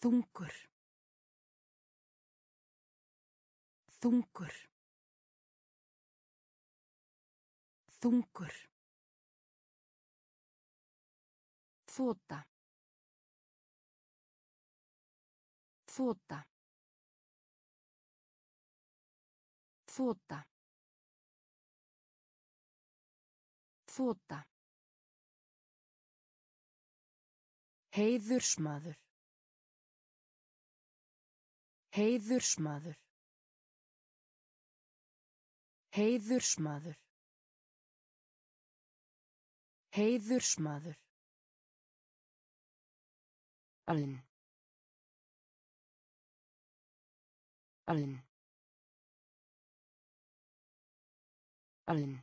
Þungur. Þungur. Þungur. Þóta. Þóta. Þóta. Þóta. Heiðursmaður. Heiðursmaður. Heiðursmaður. Heiðursmaður. Alinn. Alinn. Alinn.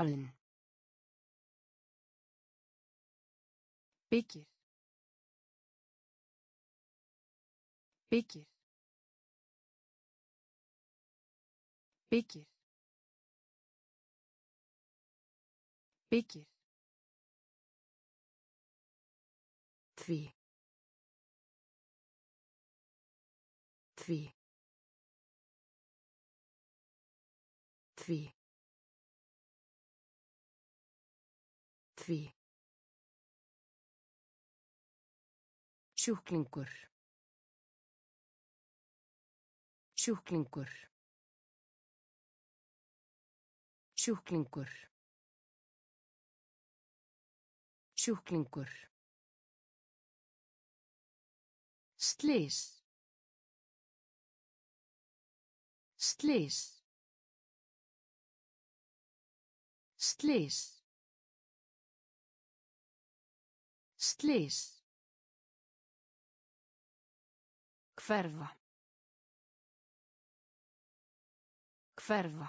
Alinn. Byggir. Byggir. Byggir. Byggir. Því. Því. Því. Því. Sjúklingur. Sjúklingur. Sjúklingur. Sjúklingur. Slys. Slys. Slys. Slys. Hverfa. Hverfa.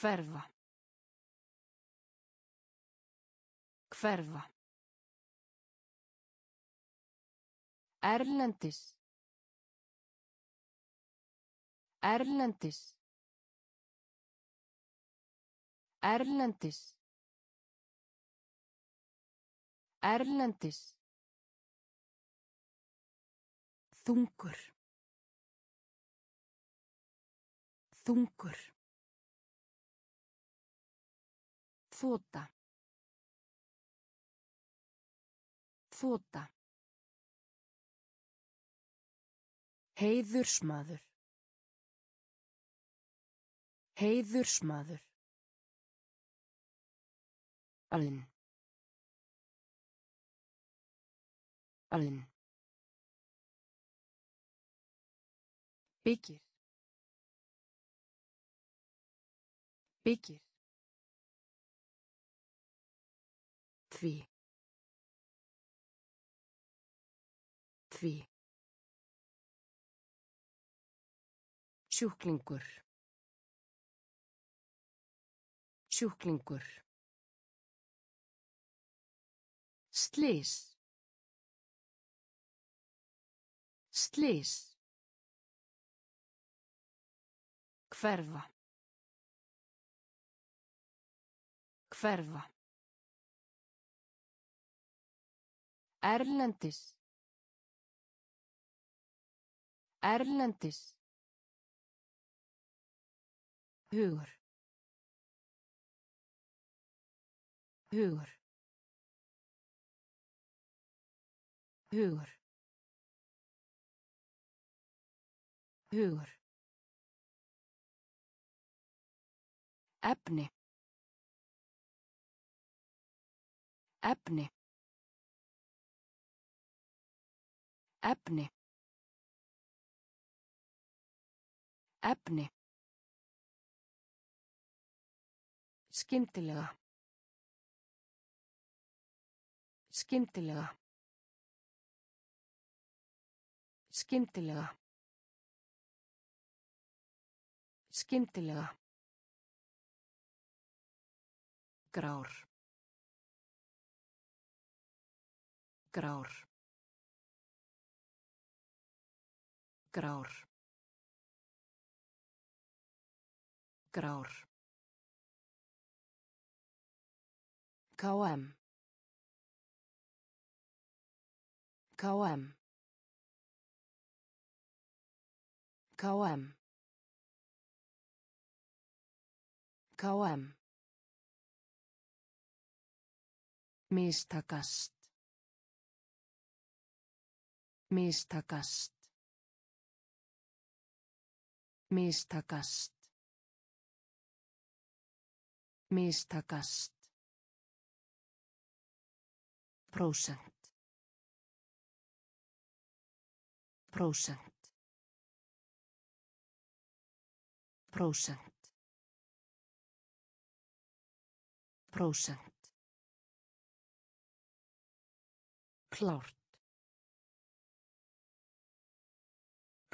Hverfa. Hverfa. Erlendis. Erlendis. Erlendis. Erlendis. Þungur. Þungur. Þóta. Þóta. Heiðursmaður. Heiðursmaður. Alinn. Alinn. Byggir. Byggir. Því. Því. Sjúklingur. Sjúklingur. Slys. Slys. Hverfa. Hverfa. Erlendis. Erlendis. Hugur. Hugur. Hugur. Hugur. Efni. Efni. Efni. Efni. Skyndilega. Skyndilega. Skyndilega. Skyndilega. Grár. Grár. Grár. Grár. KM KM KM KM Mistakast. Mistakast. Mistakast. Mistakast. Prósent. Prósent. Prósent. Prósent. Klárt.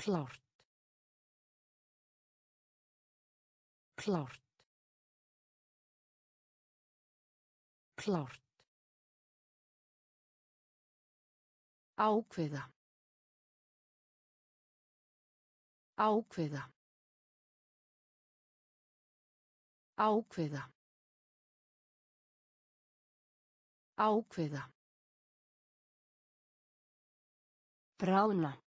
Klárt. Klárt. Klárt. Ákveða. Ákveða. Ákveða. Ákveða. Bráðna.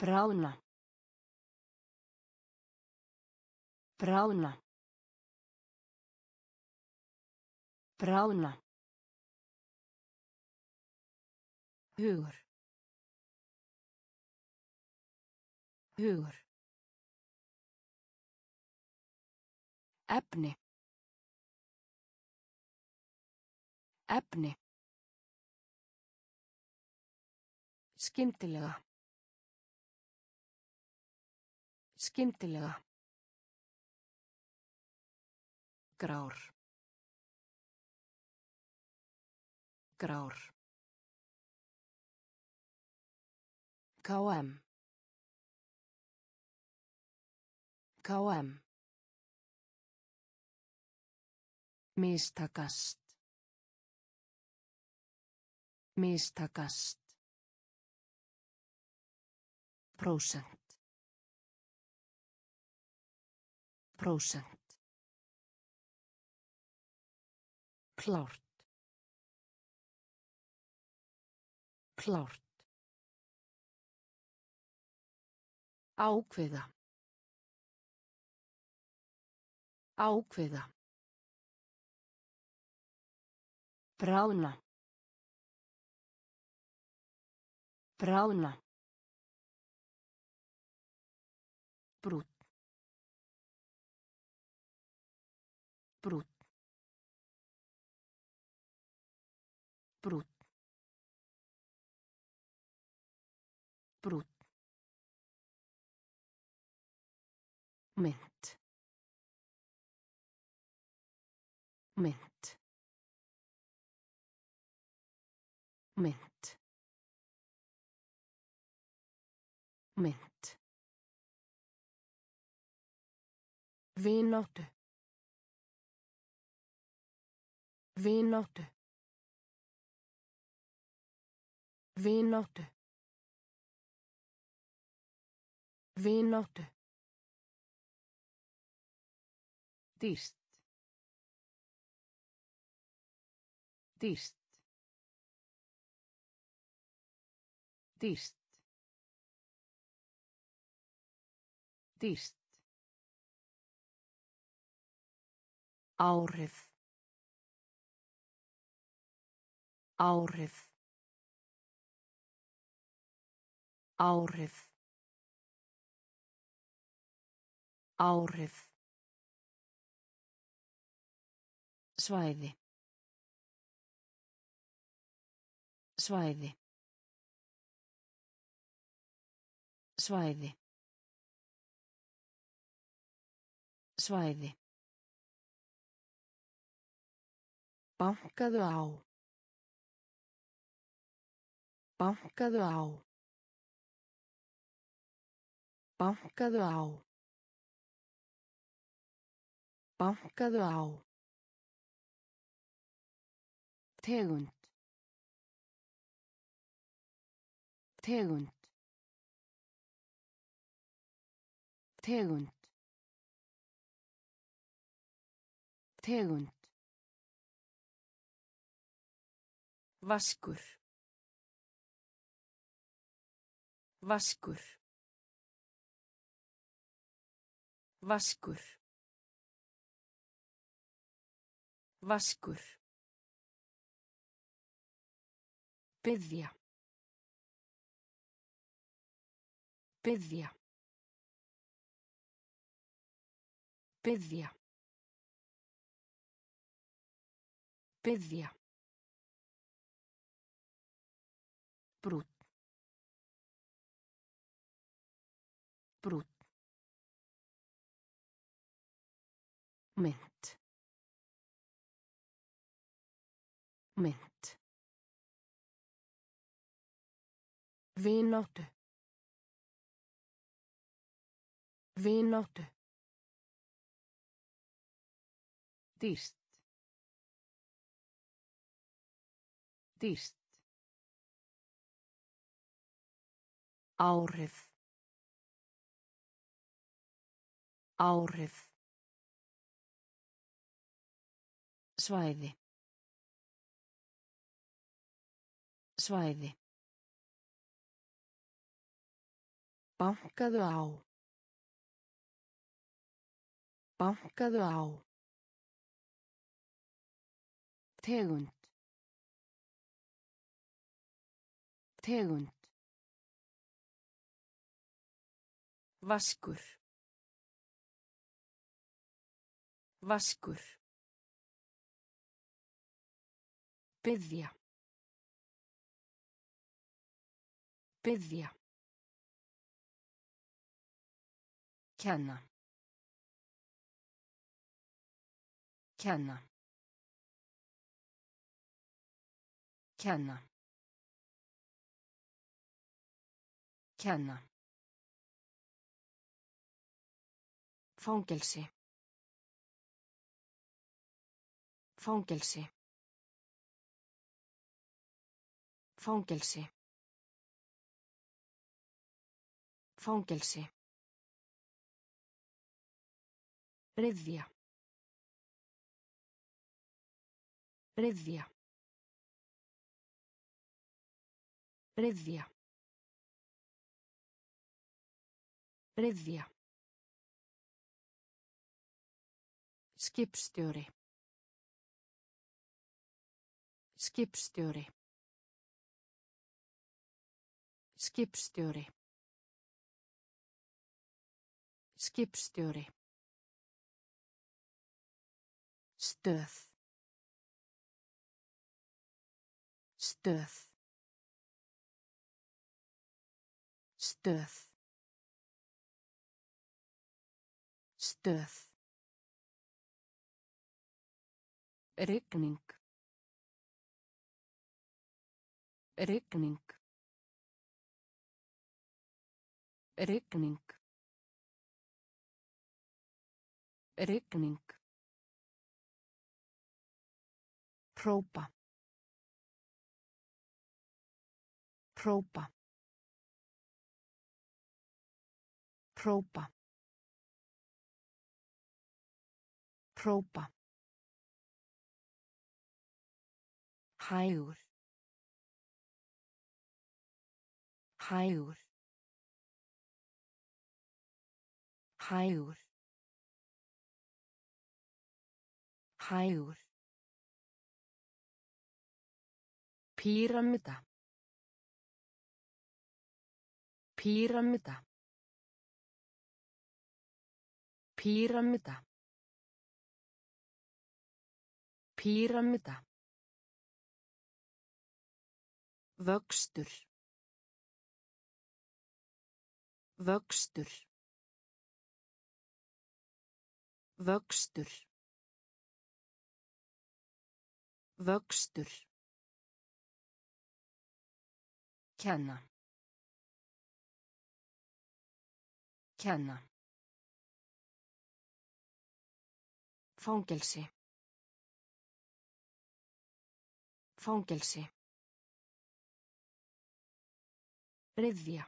Bráðna. Bráðna. Bráðna. Hugur. Hugur. Efni. Efni. Skyndilega. Skyndilega. Grár. Grár. KM. KM. Mistakast. Mistakast. Prósent. Prósent. Klárt. Klárt. Ákveða. Ákveða. Bráðna. Brút. Brút. Mynd. Mynd. Mynd. Mynd. Vináttu. Vináttu. Vináttu. Vináttu. Dýrst. Dýrst. Dýrst. Dýrst. Áhrif. Áhrif. Áhrif. Áhrif. Svæði. Svæði. Svæði. Svæði. Bankaðu á. Bankaðu á. Bankaðu á. Bankaðu á. Tegund. Tegund. Tegund. Tegund. Vaskur. Vaskur. Vaskur. Vaskur. Byðja. Byðja. Byðja. Byðja. Brút. Brút. Mynd. Mynd. Vináttu. Vináttu. Dýrst. Dýrst. Áhrif. Áhrif. Svæði. Svæði. Bankaðu á. Bankaðu á. Tegund. Tegund. Vaskur. Vaskur. Byðja. Byðja. Kenna. Kenna. Kenna. Kenna. Fangelsi. Fangelsi. Fangelsi. Fangelsi. Ryðja. Ryðja. Ryðja. Ryðja. Skipstjóri. Skipstjóri. Skipstjóri. Skipstjóri. Stöð. Stöð. Stöð. Stöð. Rigning. Rigning. Rigning. Rigning. Própa. Própa. Própa. Própa. Hægur. Hægur. Hægur. Hægur. Píramida. Píramida. Píramida. Píramida. Vöxtur. Vöxtur. Vöxtur. Vöxtur. Kenna. Kenna. Fangelsi. Fangelsi. Ryðja.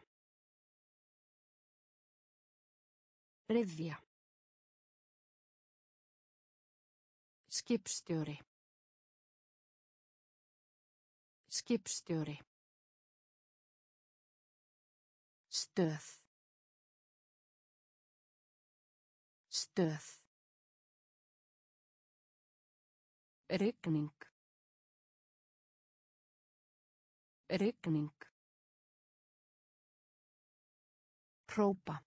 Ryðja. Skipstjóri. Skipstjóri. Stöð. Stöð. Rigning. Rigning. Própa.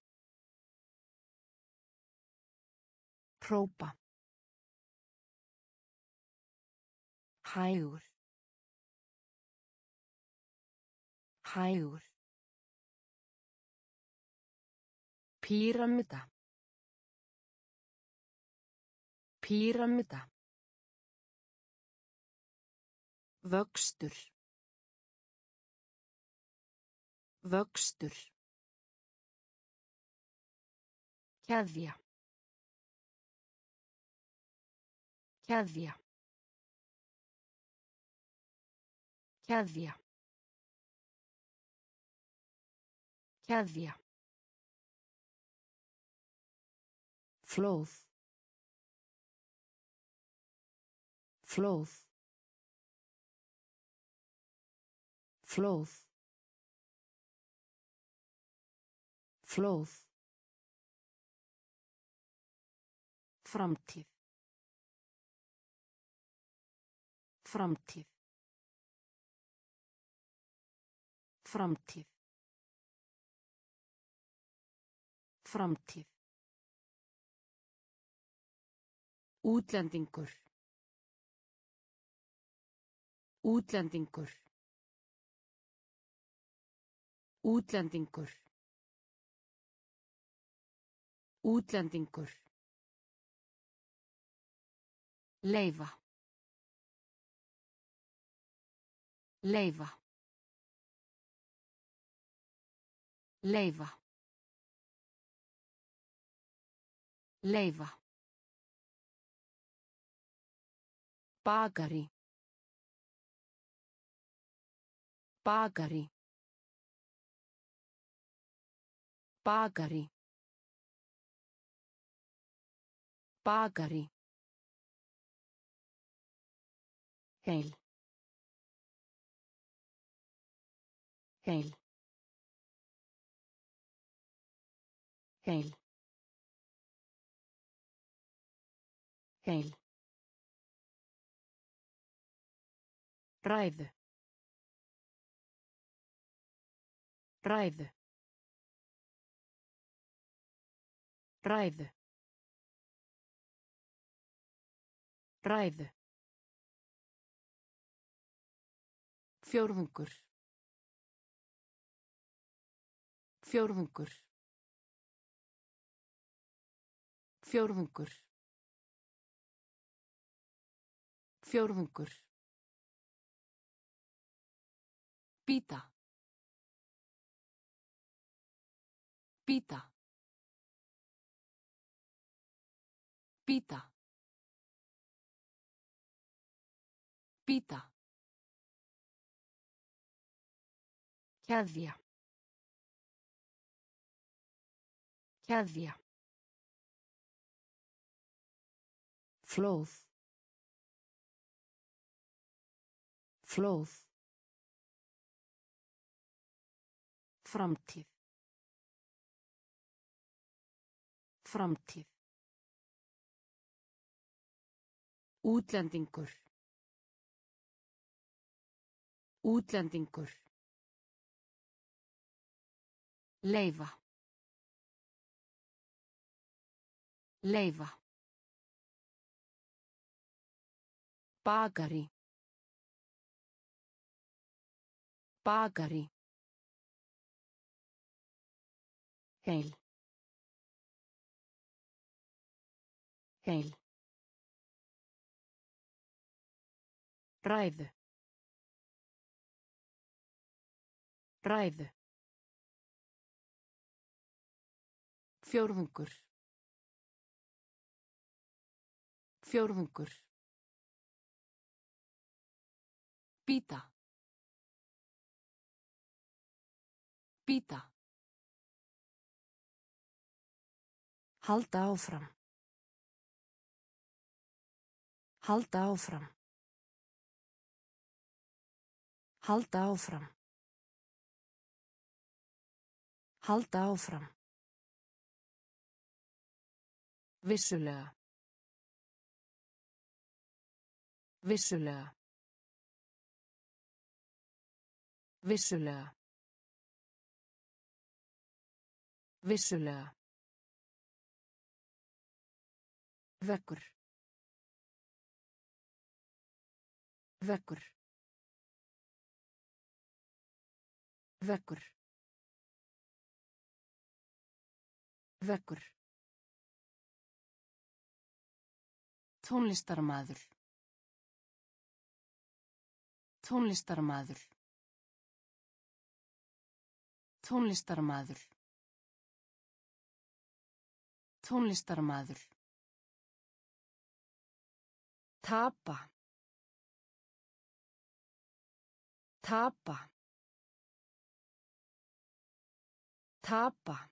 Própa. Hægur. Hægur. Píramida. Píramida. Vöxtur. Vöxtur. Keðja. Keðja. Keðja. Keðja. Flóð. Flóð. Flóð. Flóð. Framtíð. Framtíð. Framtíð. Framtíð. Útlendingur. Útlendingur. Útlendingur. Útlendingur. Leifa. Leifa. Leifa. Leifa. Bakari. Bakari. Bakari. Bakari. Heil. Heil. Heil. Heil. Ræðu. Ræðu. Ræðu. Ræðu. Fjórðungur. Fjórðungur. Fjórðungur. Fjórðungur. Pita. Pita. Pita. Pita. Keðja. Keðja. Flóð. Flóð. Framtíð. Framtíð. Útlendingur. Útlendingur. Leifa. Leifa. Bakari. Bakari. Heil. Heil. Ræðu. Ræðu. Fjórðungur. Fjórðungur. Pita. Pita. Halda áfram. Halda áfram. Halda áfram. Halda áfram. Vissulega. Vissulega. Vissulega. Vissulega. Vekkur. Vekkur. Vekkur. Vekkur. Tónlistarmaður. Tónlistarmaður. Tónlistarmaður. Tónlistarmaður. Tapa. Tapa. Tapa.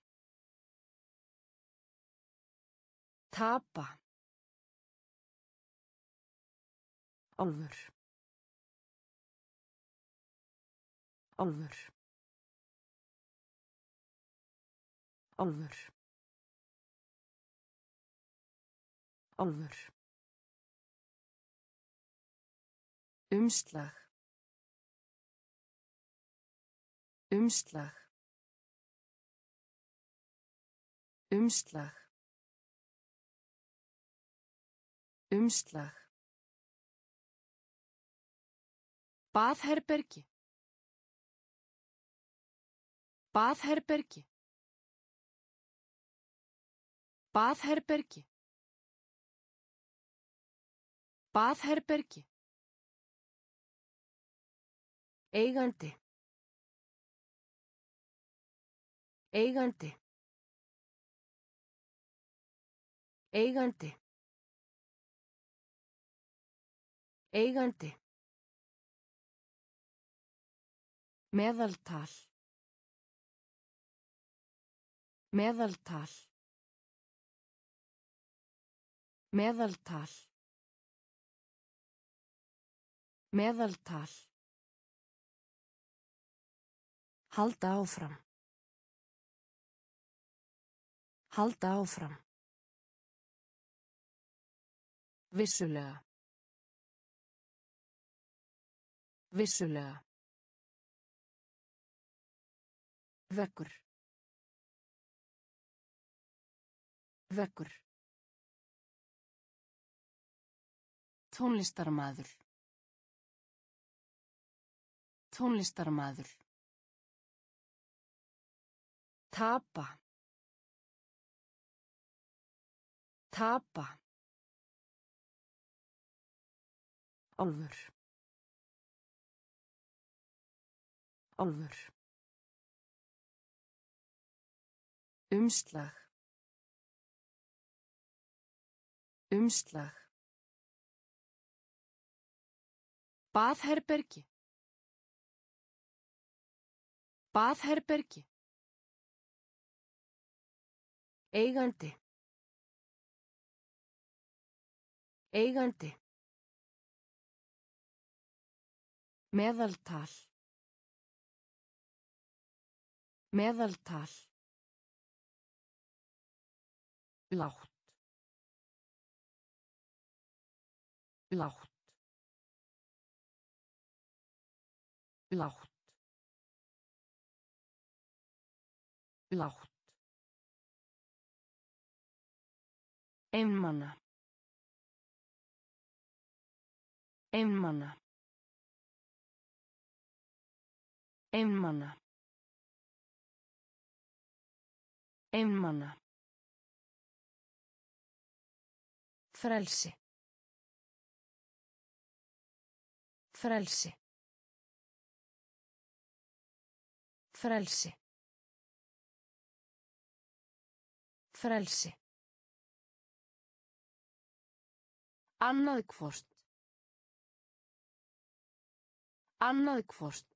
Tapa. Álfur. Álfur. Álfur. Álfur. Umslag. Umslag. Umslag. Umslag. Baðherbergi. Baðherbergi. Baðherbergi. Baðherbergi. Eigandi. Eigandi. Eigandi. Eigandi. Meðaltal. Meðaltal. Meðaltal. Meðaltal. Halda áfram. Halda áfram. Vissulega. Vissulega. Vekkur. Vekkur. Tónlistarmaður. Tónlistarmaður. Tapa. Tapa. Álfur. Álfur. Umslag. Umslag. Baðherbergi. Baðherbergi. Eigandi. Eigandi. Meðaltal. Meðaltal. Látt. Látt. Látt. Látt. Einmana. Einmana. Einmana. Einmana. Frelsi. Frelsi. Frelsi. Frelsi. Annað hvort. Annað hvort.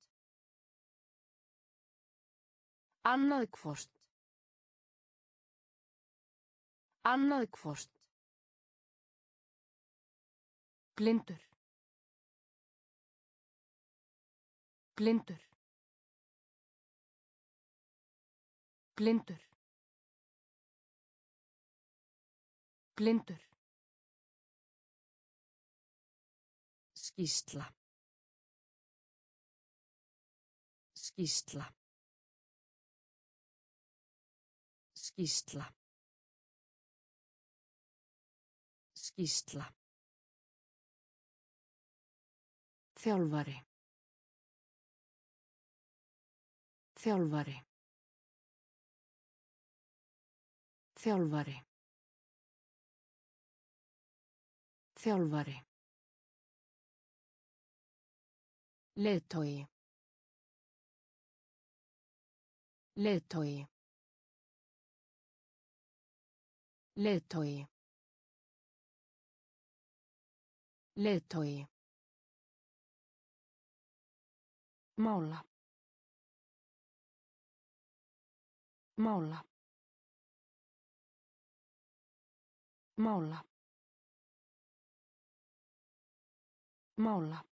Annað hvort. Annað hvort. Blindur. Blindur. Blindur. Blindur. Skýsla. Skýsla. Skýsla. Skýsla. Þjálfari. Þjálfari. Þjálfari. Þjálfari. Leiðtogi. Leiðtogi. Leiðtogi. Leiðtogi. Mála. Mála. Mála. Mála.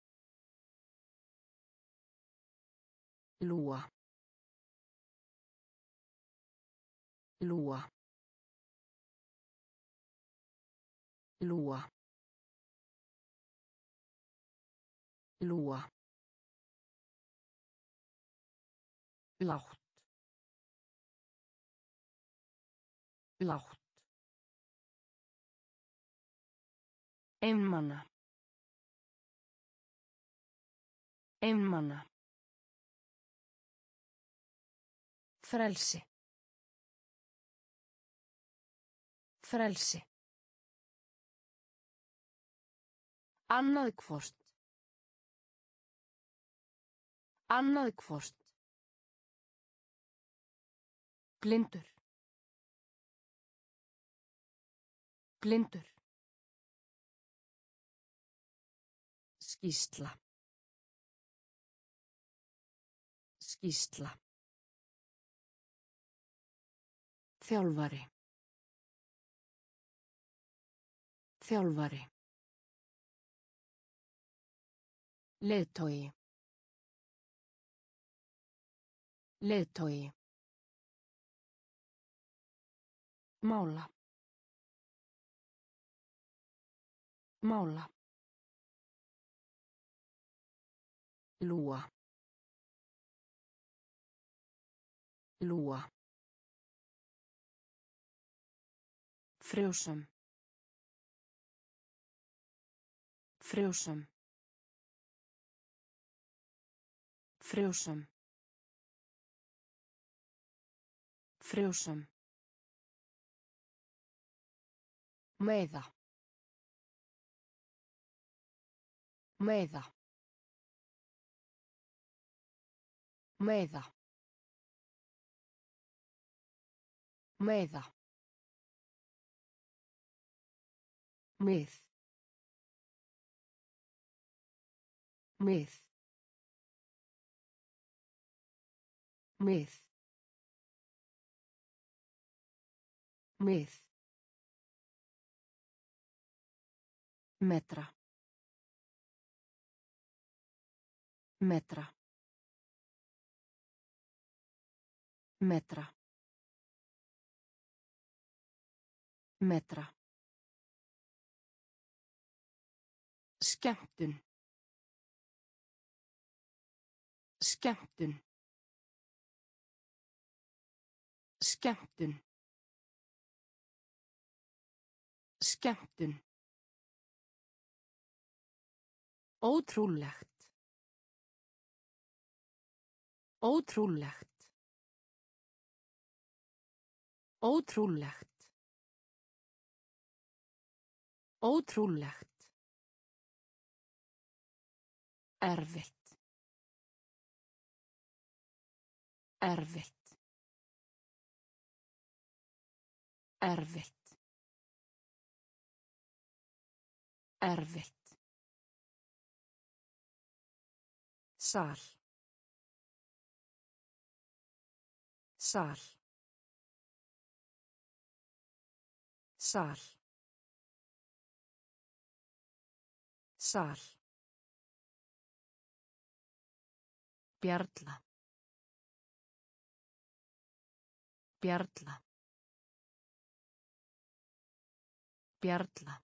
Lúa. Lúa. Lúa. Lúa. Lágt. Lágt. Einmana. Einmana. Frelsi. Frelsi. Annað hvort. Annað hvort. Blindur. Blindur. Skýsla. Skýsla. Þjálfari. Þjálfari. Leiðtogi. Leiðtogi. Mála. Mála. Lúa. Lúa. Frjósam. Frjósam. Frjósam. Frjósam. Meiða. Meiða. Meiða. Meiða. Mið. Mið. Mið. Mið. Metra. Metra. Metra. Metra. Skemmtun. Skemmtun. Skemmtun. Skemmtun. Ótrúlegt. Ótrúlegt. Ótrúlegt. Ótrúlegt. Erfitt. Erfitt. Erfitt. Erfitt. Sal. Sal. Sal. Sal. Bjarla. Bjarla. Bjarla.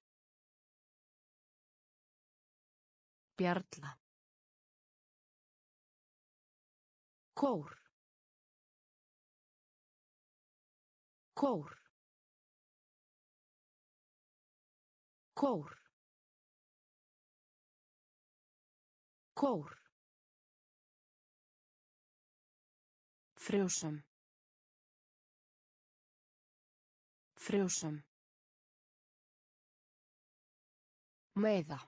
Bjarla. Kór. Kór. Kór. Kór. Frjósam. Frjósam. Meiða.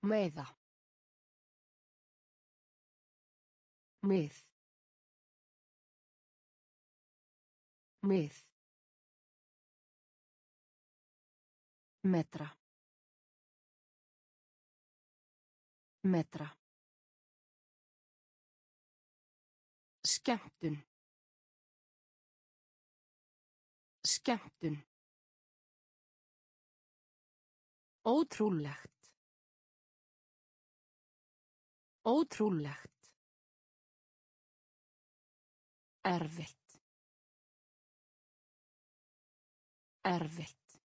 Meiða. Mið. Mið. Metra. Metra. Skemmtun. Skemmtun. Ótrúlegt. Ótrúlegt. Erfitt. Erfitt.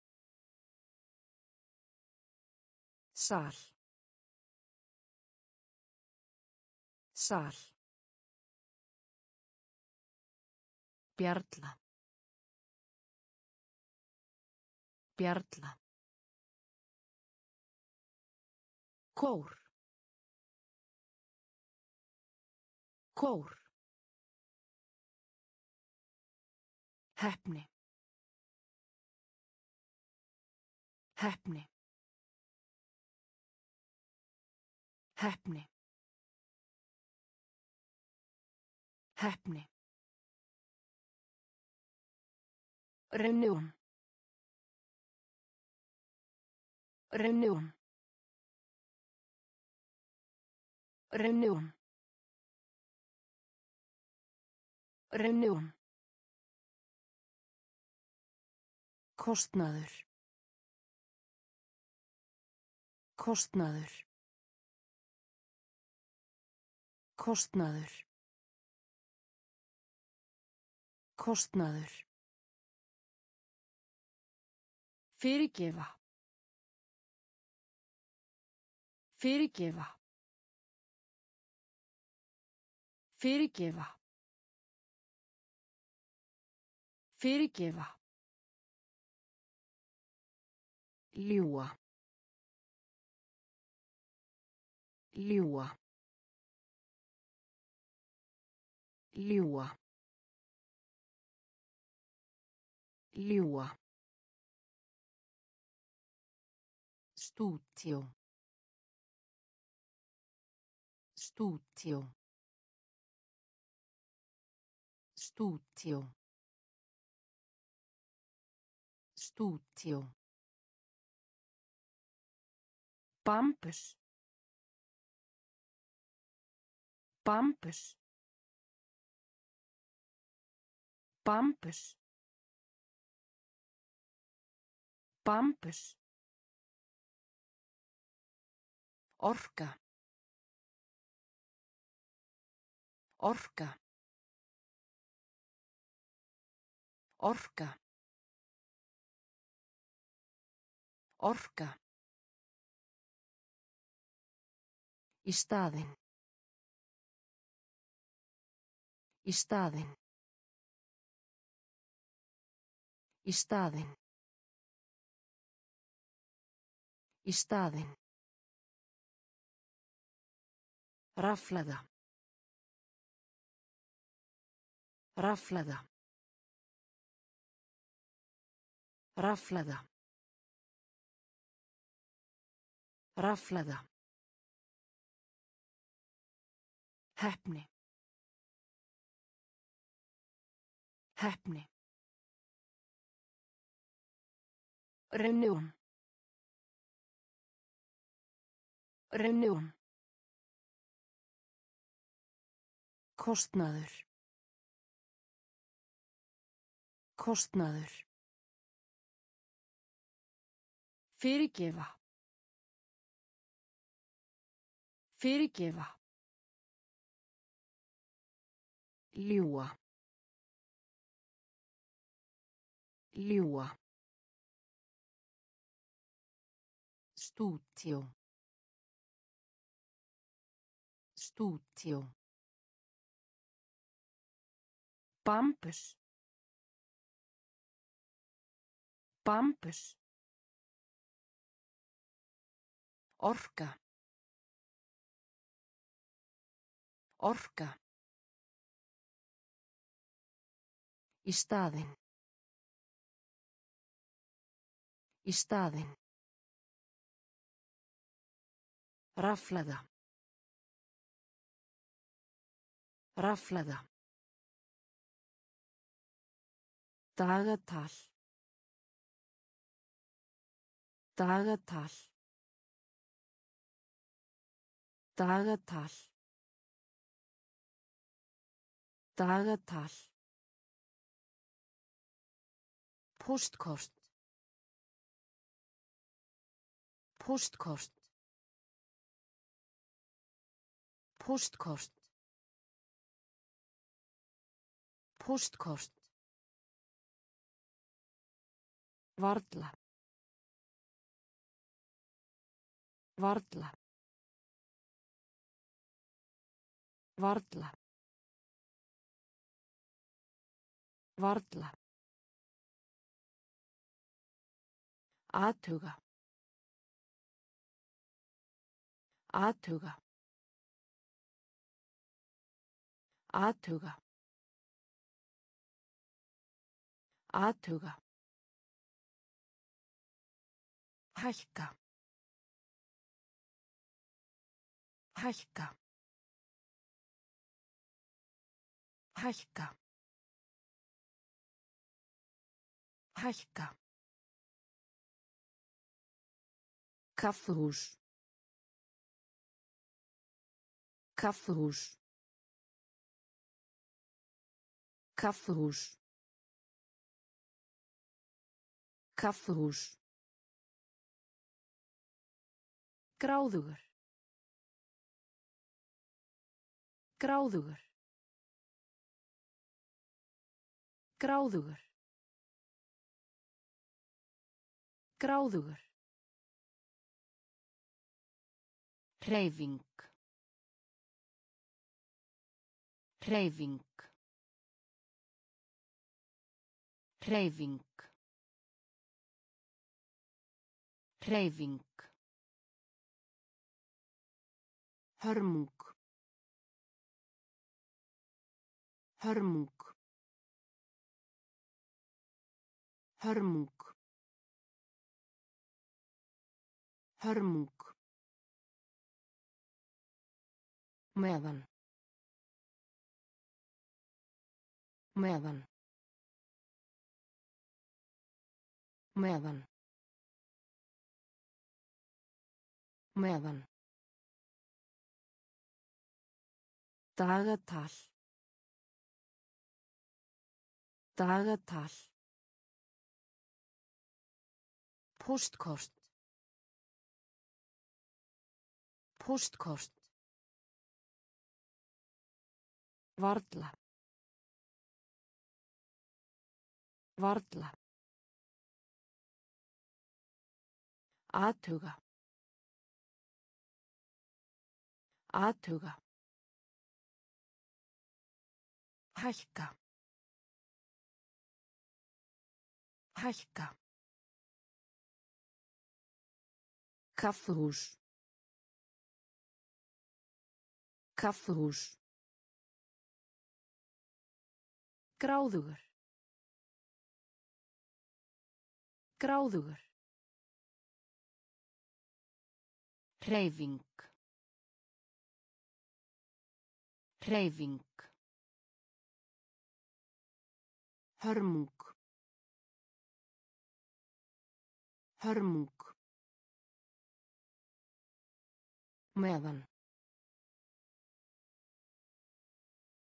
Sal. Sal. Bjarla. Bjarla. Kór. Kór. Heppni. Heppni. Heppni. Heppni. Reunión. Reunión. Reunión. Reunión. Kostnaður. Kostnaður. Kostnaður. Kostnaður. Fyrirgefa. Fyrirgefa. Fyrirgefa. Fyrirgefa. Ljúa. Ljúa. Ljúa. Ljúa. Stúdíó. Stúdíó. Stúdíó. Stúdíó. Bambus. Bambus. Bambus. Bambus. Orka. Orka. Orka. Orka. Í staðinn. Í staðinn. Í staðinn. Í staðinn. Raflaða. Raflaða. Raflaða. Raflaða. Heppni. Heppni. Reunión. Reunión. Kostnaður. Kostnaður. Fyrirgefa. Fyrirgefa. Ljúa. Ljúa. Stúdíó. Stúdíó. Bambus. Bambus. Orka. Orka. Í staðinn. Í staðinn. Raflaða. Raflaða. Dagatal. Dagatal. Dagatal. Dagatal. Póstkort. Póstkort. Póstkort. Póstkort. Varla. Varla. Varla. Varla. Athuga. Athuga. Athuga. Athuga. Hækka. Hækka. Hækka. Hækka. Kaffihús. Kaffihús. Kaffihús. Kaffihús. Gráðugur. Gráðugur. Gráðugur. Gráðugur. Hreyfing. Hreyfing. Hreyfing. Hreyfing. Hörmung. Hörmung. Hörmung. Hörmung. Meðan. Meðan. Meðan. Meðan. Dagatal. Dagatal. Póstkort. Póstkort. Varla. Varla. Athuga. Athuga. Hækka. Hækka. Kaffihús. Kaffihús. Gráðugur. Gráðugur. Hreyfing. Hreyfing. Hörmung. Hörmung. Meðan.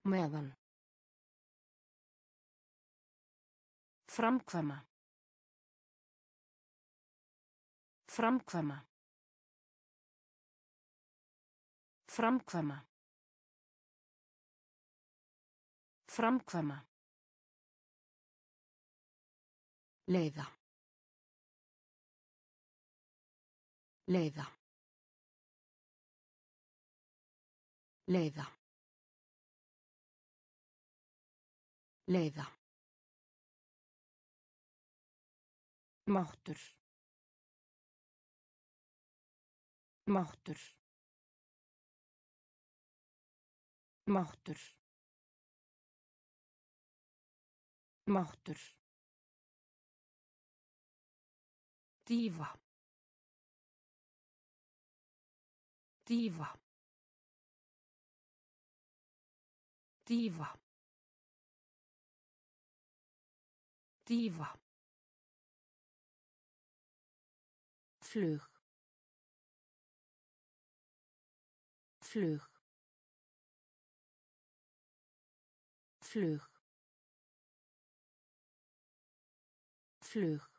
Meðan. Framkvæma. Framkvæma. Framkvæma. Framkvæma. Leiða. Leiða. Leiða. Leiða. Máttur. Máttur. Máttur. Máttur. Dífa. Dífa. Dífa. Dífa. Flug. Flug. Flug. Flug.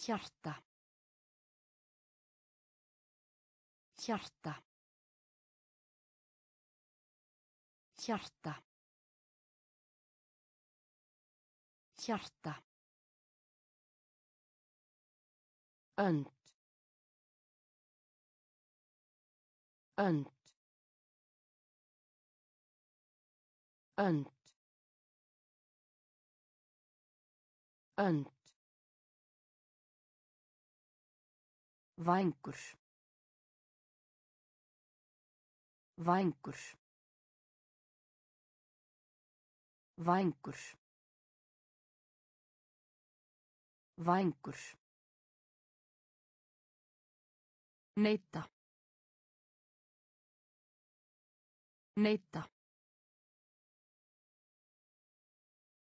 Hjarta. Hjarta. Hjarta. Hjarta. Önd. Önd. Önd. Önd. Vængur. Vængur. Vængur. Vængur. Neita. Neita.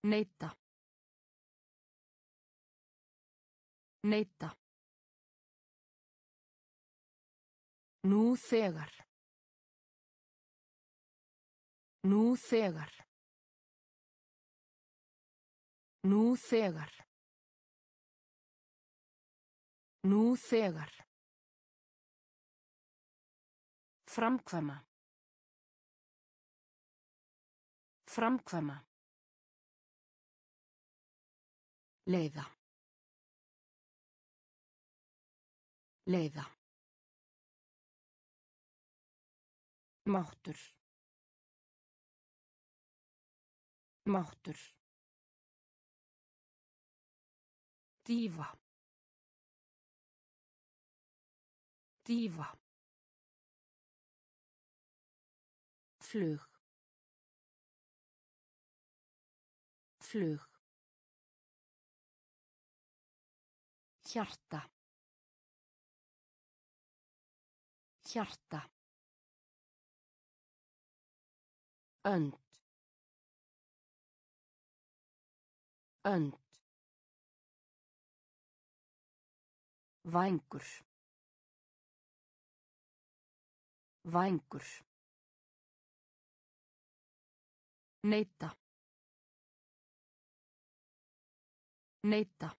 Neita. Neita. Nú þegar. Nú þegar. Nú þegar. Nú þegar. Framkvæma. Framkvæma. Leiða. Leiða. Máttur. Máttur. Dífa. Dífa. Flug. Flug. Hjarta. Hjarta. Önd. Önd. Vængur. Vængur. Neita. Neita.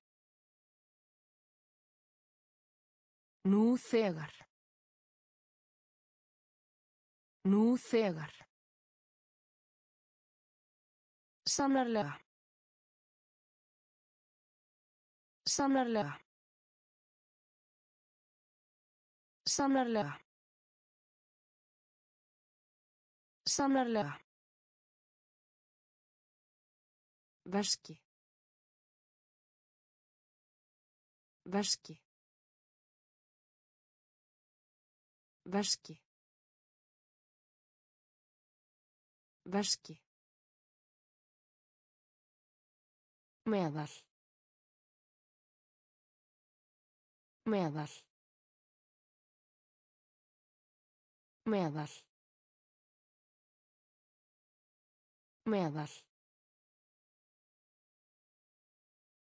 Nú þegar. Nú þegar. Sannarlega. Sannarlega. Sannarlega. Sannarlega. Verski. Verski. Verski. Verski. Meðal. Meðal. Meðal. Meðal.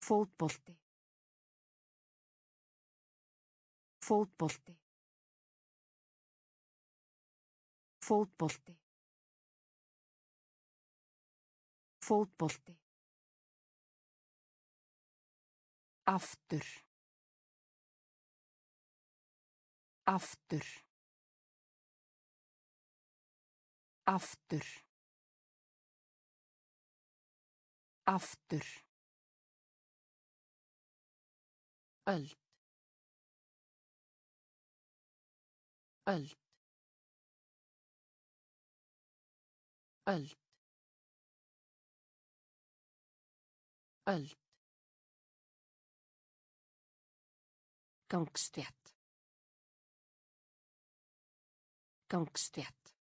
Fótbolti. Fótbolti. Fótbolti. Fótbolti. Aftur. Aftur. Aftur. Aftur. Öld. Öld. Öld. Öld gangstétt gangstétt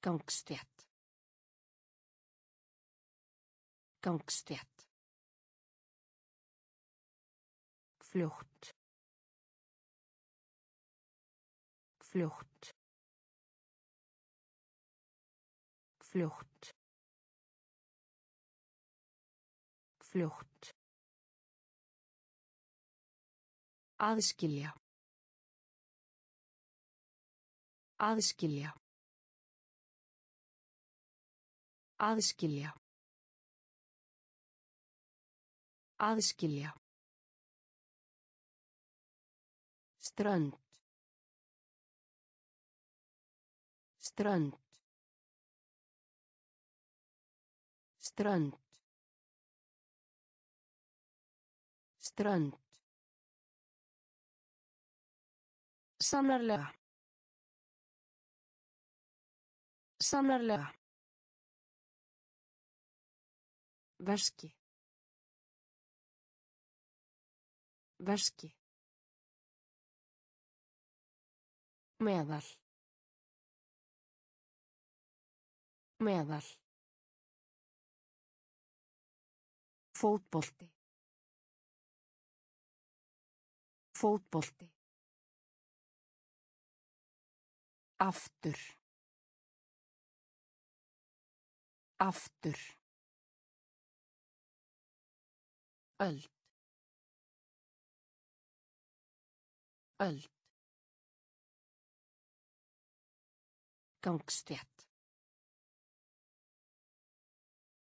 gangstétt gangstétt Flucht. Flucht. Flucht. Flucht. Aðskilja. Aðskilja. Aðskilja. Aðskilja. Strönd. Strönd. Strönd. Strönd. Sannarlega. Sannarlega. Verski. Verski. meðal meðal fótbolti fótbolti aftur aftur öld öld Gangstétt.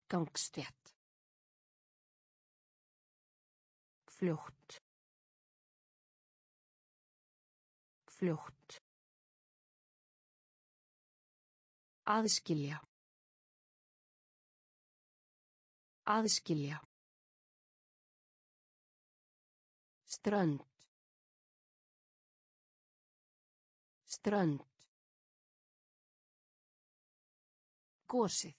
Gangstétt. Fljótt. Fljótt. Aðskilja. Aðskilja. Strönd. Strönd. Gosið.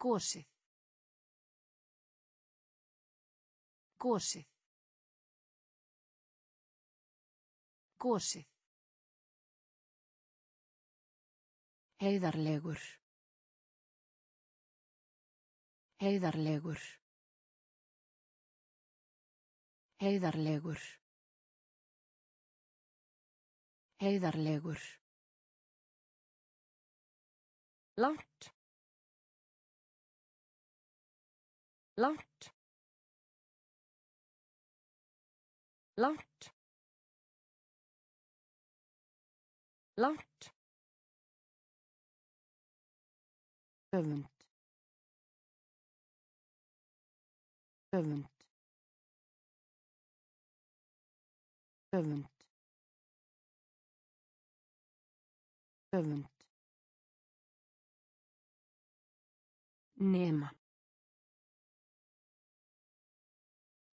Gosið. Gosið. Gosið. Heiðarlegur. Heiðarlegur. Heiðarlegur. Heiðarlegur. langt langt langt langt öfund öfund öfund öfund Nema.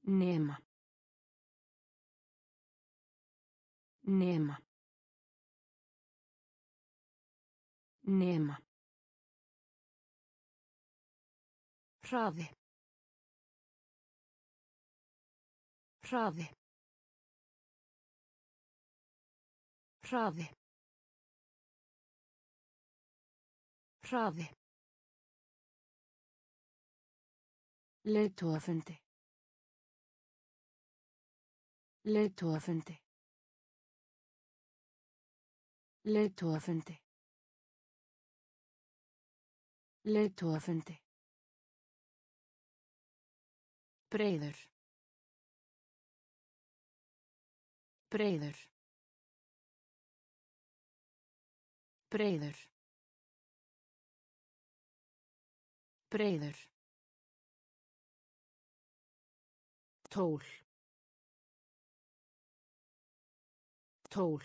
Nema. Nema. Nema. Hraði. Hraði. Hraði. Hraði. Leiðtogafundi. Leiðtogafundi. Leiðtogafundi. Leiðtogafundi. Breiður. Breiður. Breiður. Breiður. Tól. Tól.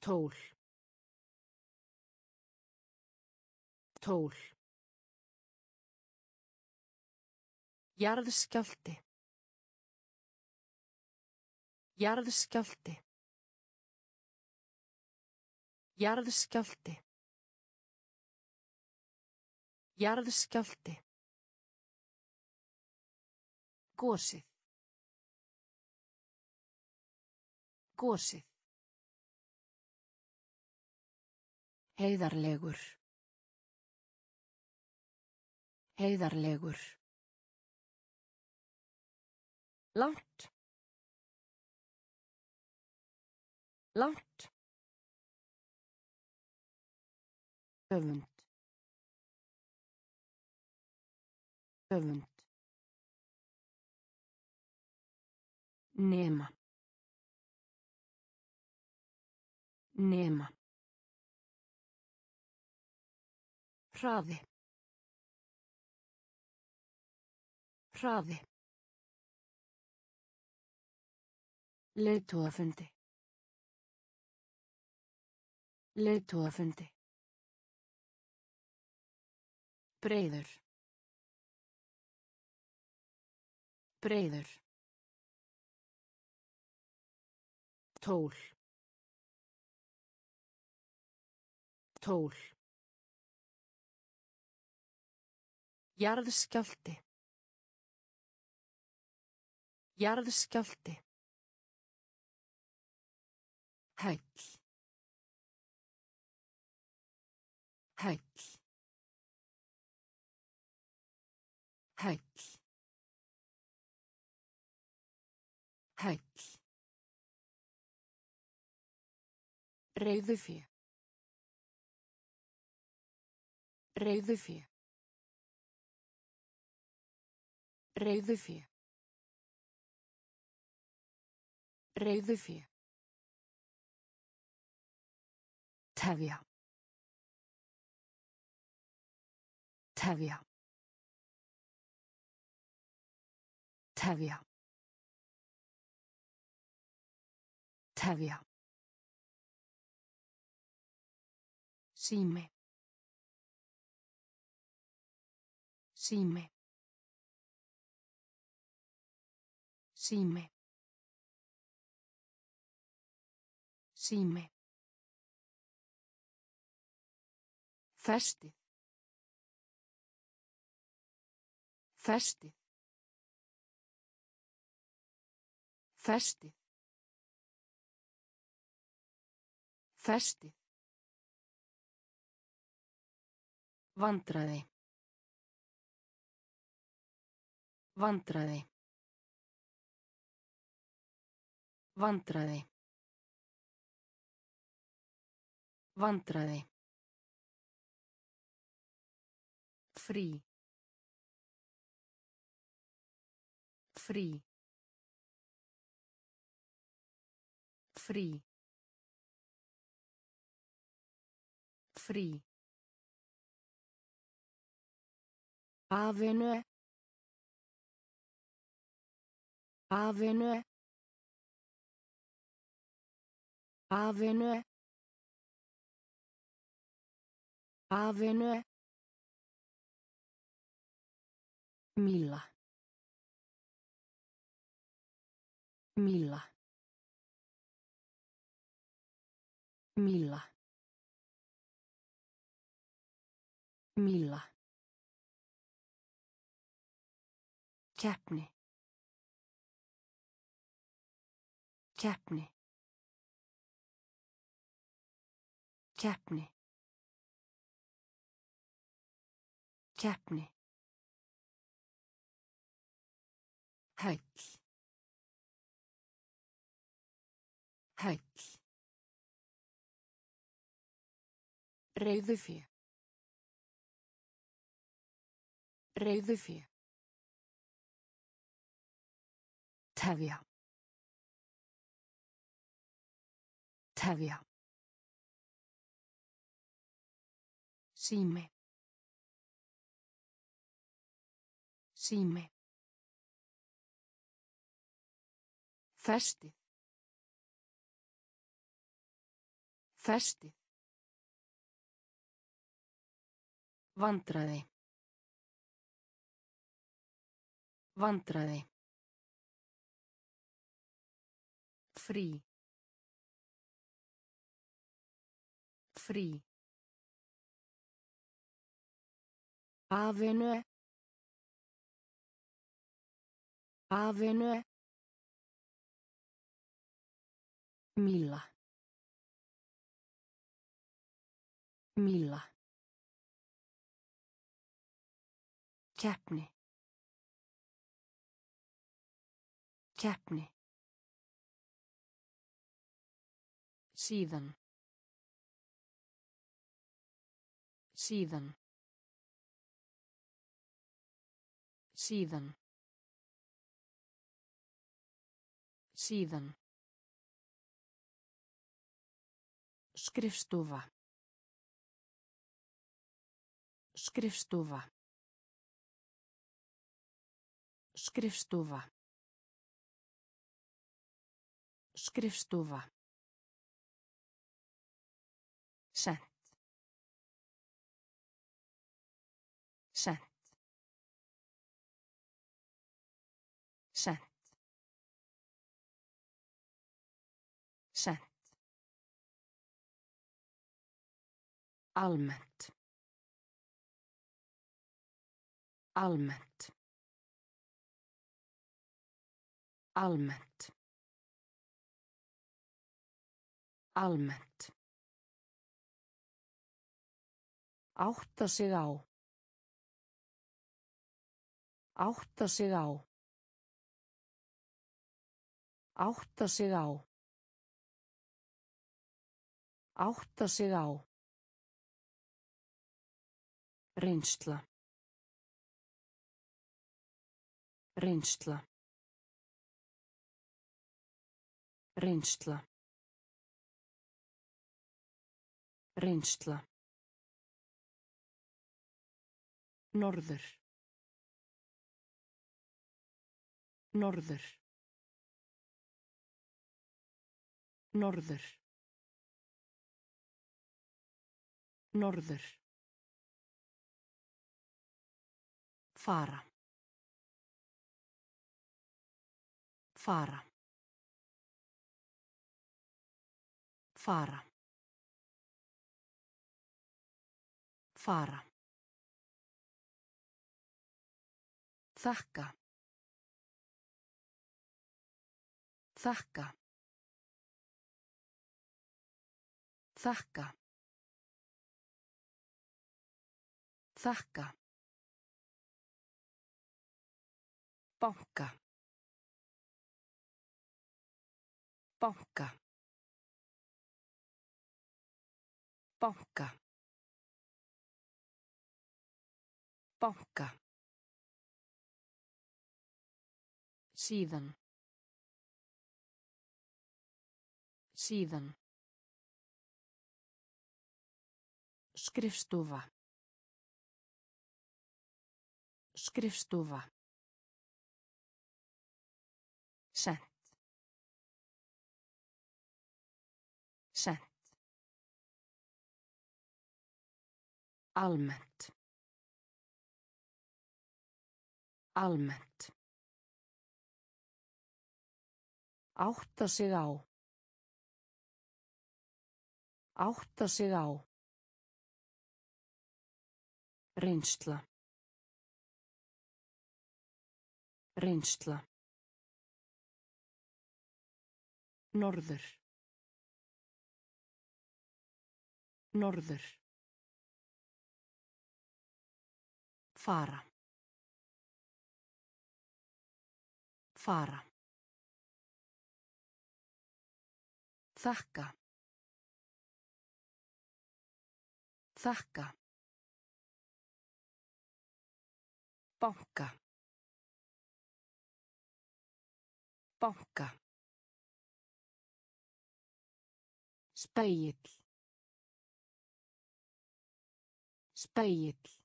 Tól. Tól. Jarðskjálti. Jarðskjálti. Jarðskjálti. Jarðskjálti. Gosið. Gosið. Heiðarlegur. Heiðarlegur. Langt. Langt. Öfund. Öfund. Nema. Nema. Hraði. Hraði. Leiðtóafundi. Leiðtóafundi. Breiður. Breiður. Tól. Tól. Jarðskjálti. Jarðskjálti. Hæll. Hæll. Hæll. Hæll. Reiðufé. Reiðufé. Reiðufé. Reiðufé. Tefja. Tefja. Tefja. Tefja. Sími. Sími. Sími. Sími. Festið. Festið. Festið. Festið. Vandræði. Vandræði. Vandræði. Vandræði. free free free free Avenue. Avenue. Avenue. Avenue. Milla. Milla. Milla. Milla. Keppni. Keppni. Keppni. Keppni. Reiðufé. Reiðufé. Tefja. Tefja. Sími. Sími. Festið. Festið. Vandraði. Vandraði. Frí. Frí. Avenue. Avenue. Milla. Milla. Keppni. Keppni. Síðan. Síðan. Síðan. Síðan. Skrifstofa. Skrifstofa. Skrifstofa. Skrifstofa. Sent. Sent. Sent. Sent. Almennt. Almennt. Almennt. Almennt. Átta sig á. Átta sig á. Átta sig á. Átta sig á. Reynsla. Reynsla. Reynsla. Reynsla. Norður. Norður. Norður. Norður. Fara. Fara. Fara. Fara. Þakka. Þakka. Þakka. Þakka. Banka. Banka. Banka. Banka. Síðan. Síðan. Skrifstofa. Skrifstofa. Almennt. Almennt. Átta sig á. Átta sig á. Reynsla. Reynsla. Norður. Norður. Fara. Fara. Þakka. Þakka. Banka. Banka. Spegill. Spegill.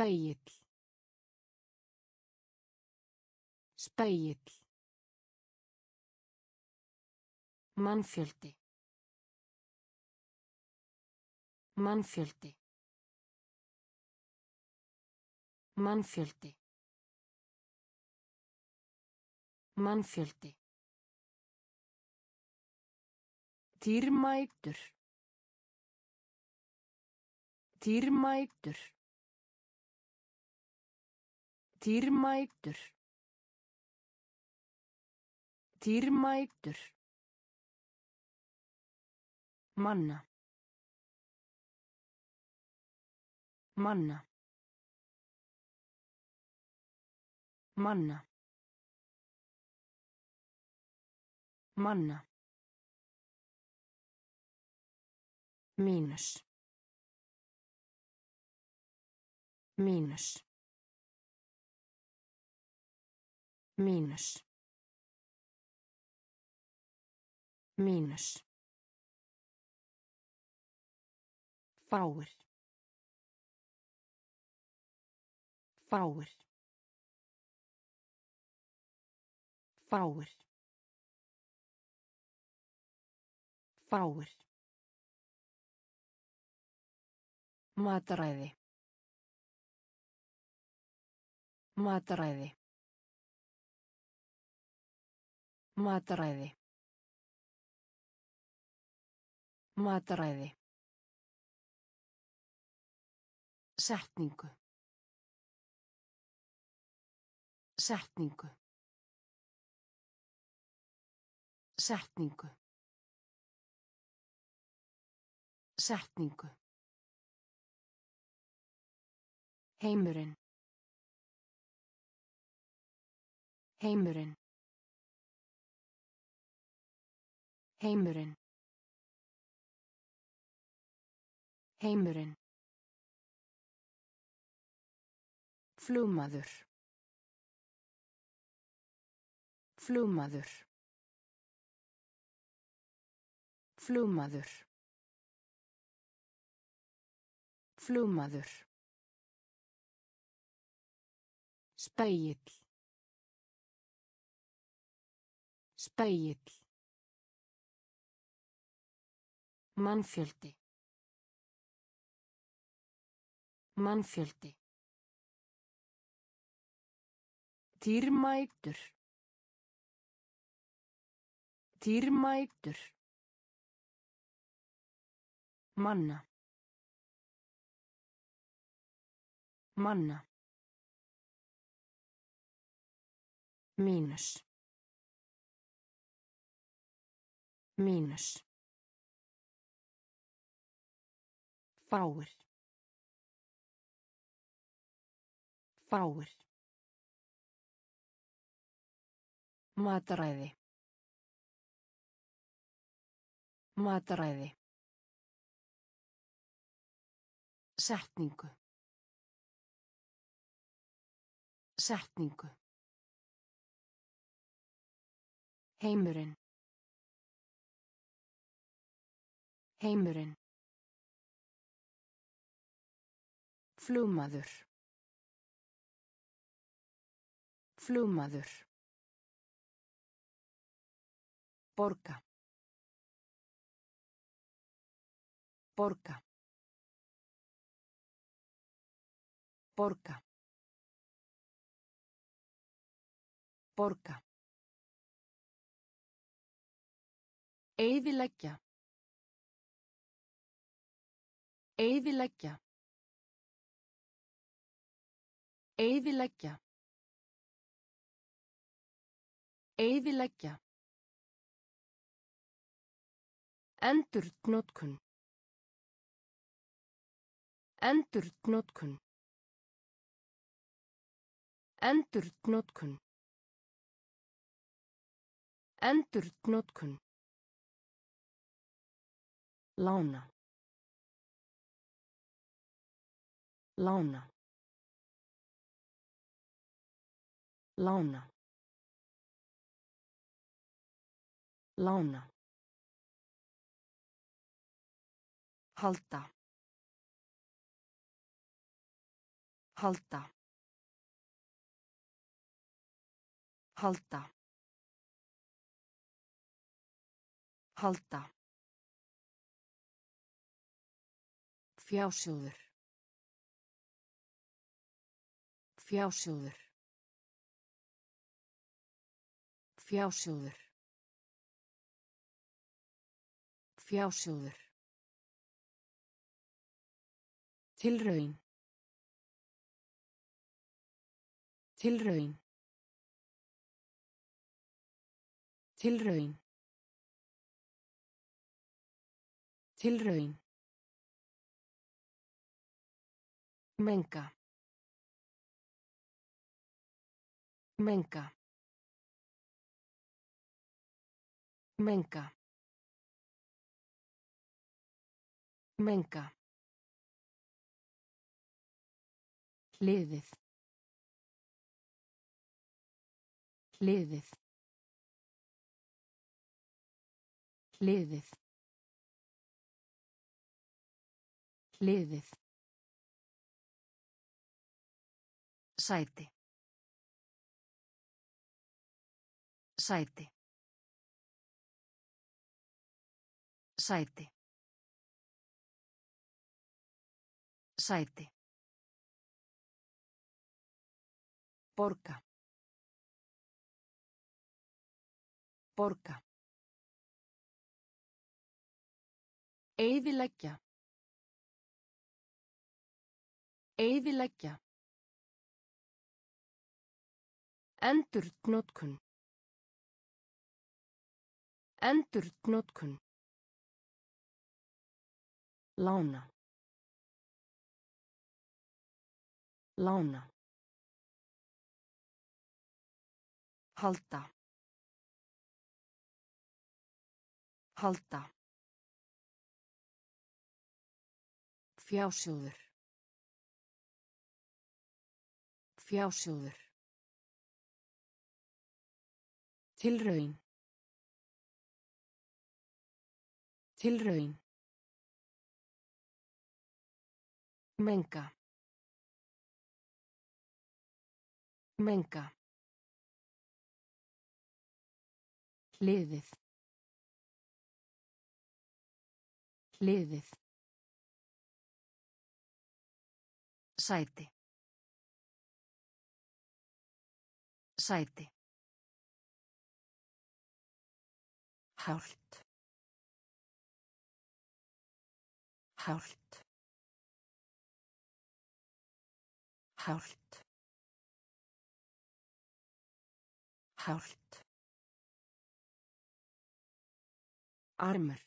Spegill. Spegill. Mannfjöldi. Mannfjöldi. Mannfjöldi. Mannfjöldi. Dýrmætur. Dýrmætur. Dýrmætur. Dýrmætur. Manna. Manna. Manna. Manna. Mínus. Mínus. Mínus. Mínus. Fáir. Fáir. Fáir. Fáir. Mataræði. Mataræði. Mataræði. Mataræði. Setningu. Setningu. Setningu. Setningu. Heimurinn. Heimurinn. Heimurinn. Heimurinn. Flugmaður. Flugmaður. Flugmaður. Flugmaður. Spegill. Spegill. Mannfjöldi. Mannfjöldi. Dýrmætur. Dýrmætur. Manna. Manna. Mínus. Mínus. Fáir. Fáir. Mataræði. Mataræði. Setningu. Setningu. Heimurinn. Heimurinn. Flugmaður. Flugmaður. Borga. Borga. Borga. Borga. Eyðileggja. Eyðileggja. Eyðileggja. Eyðileggja. Endurtnotkun. Endurtnotkun. Endurtnotkun. Endurtnotkun. Lána. Lána. Lána. Lána. Halda. Halda. Halda. Halda. Fjásjóður. Fjásjóður. Fjásjóður. Fjásjóður. Tilraun. Tilraun. Tilraun. Tilraun. Menga. Menga. Menga. Menga. Liðið. Liðið. Liðið. Liðið. Sæti. Sæti. Sæti. Sæti. Borga. Borga. Eyðileggja. Eyðileggja. Endurtnotkun. Endurtnotkun. Lána. Lána. Halda. Halda. Fjásjóður. Fjásjóður. Tilraun. Tilraun. Menga. Menga. Liðið. Liðið. Sæti. Sæti. Hált. Hált. Hált. Hált. Armur.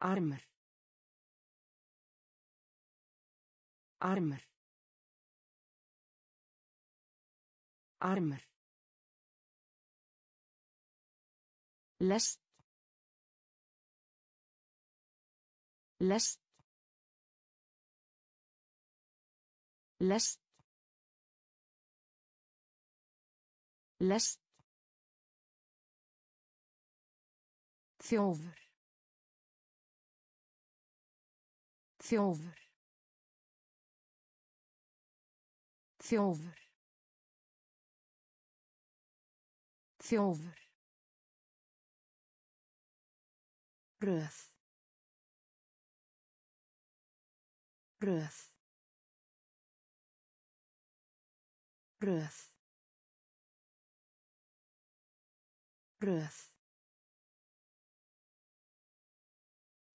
Armur. Armur. Armur. lest lest lest lest Þjófur. Þjófur. Þjófur. Þjófur. Röð. Röð. Röð. Röð.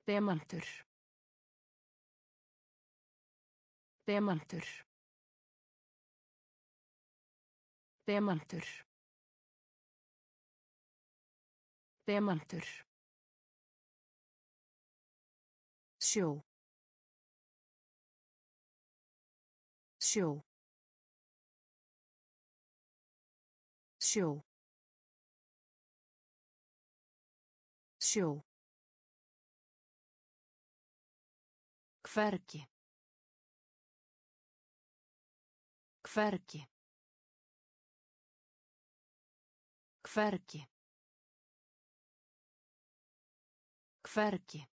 Demantur. Demantur. Demantur. Demantur. Sjó. Sjó. Sjó. Sjó. Hvergi. Hvergi. Hvergi. Hvergi.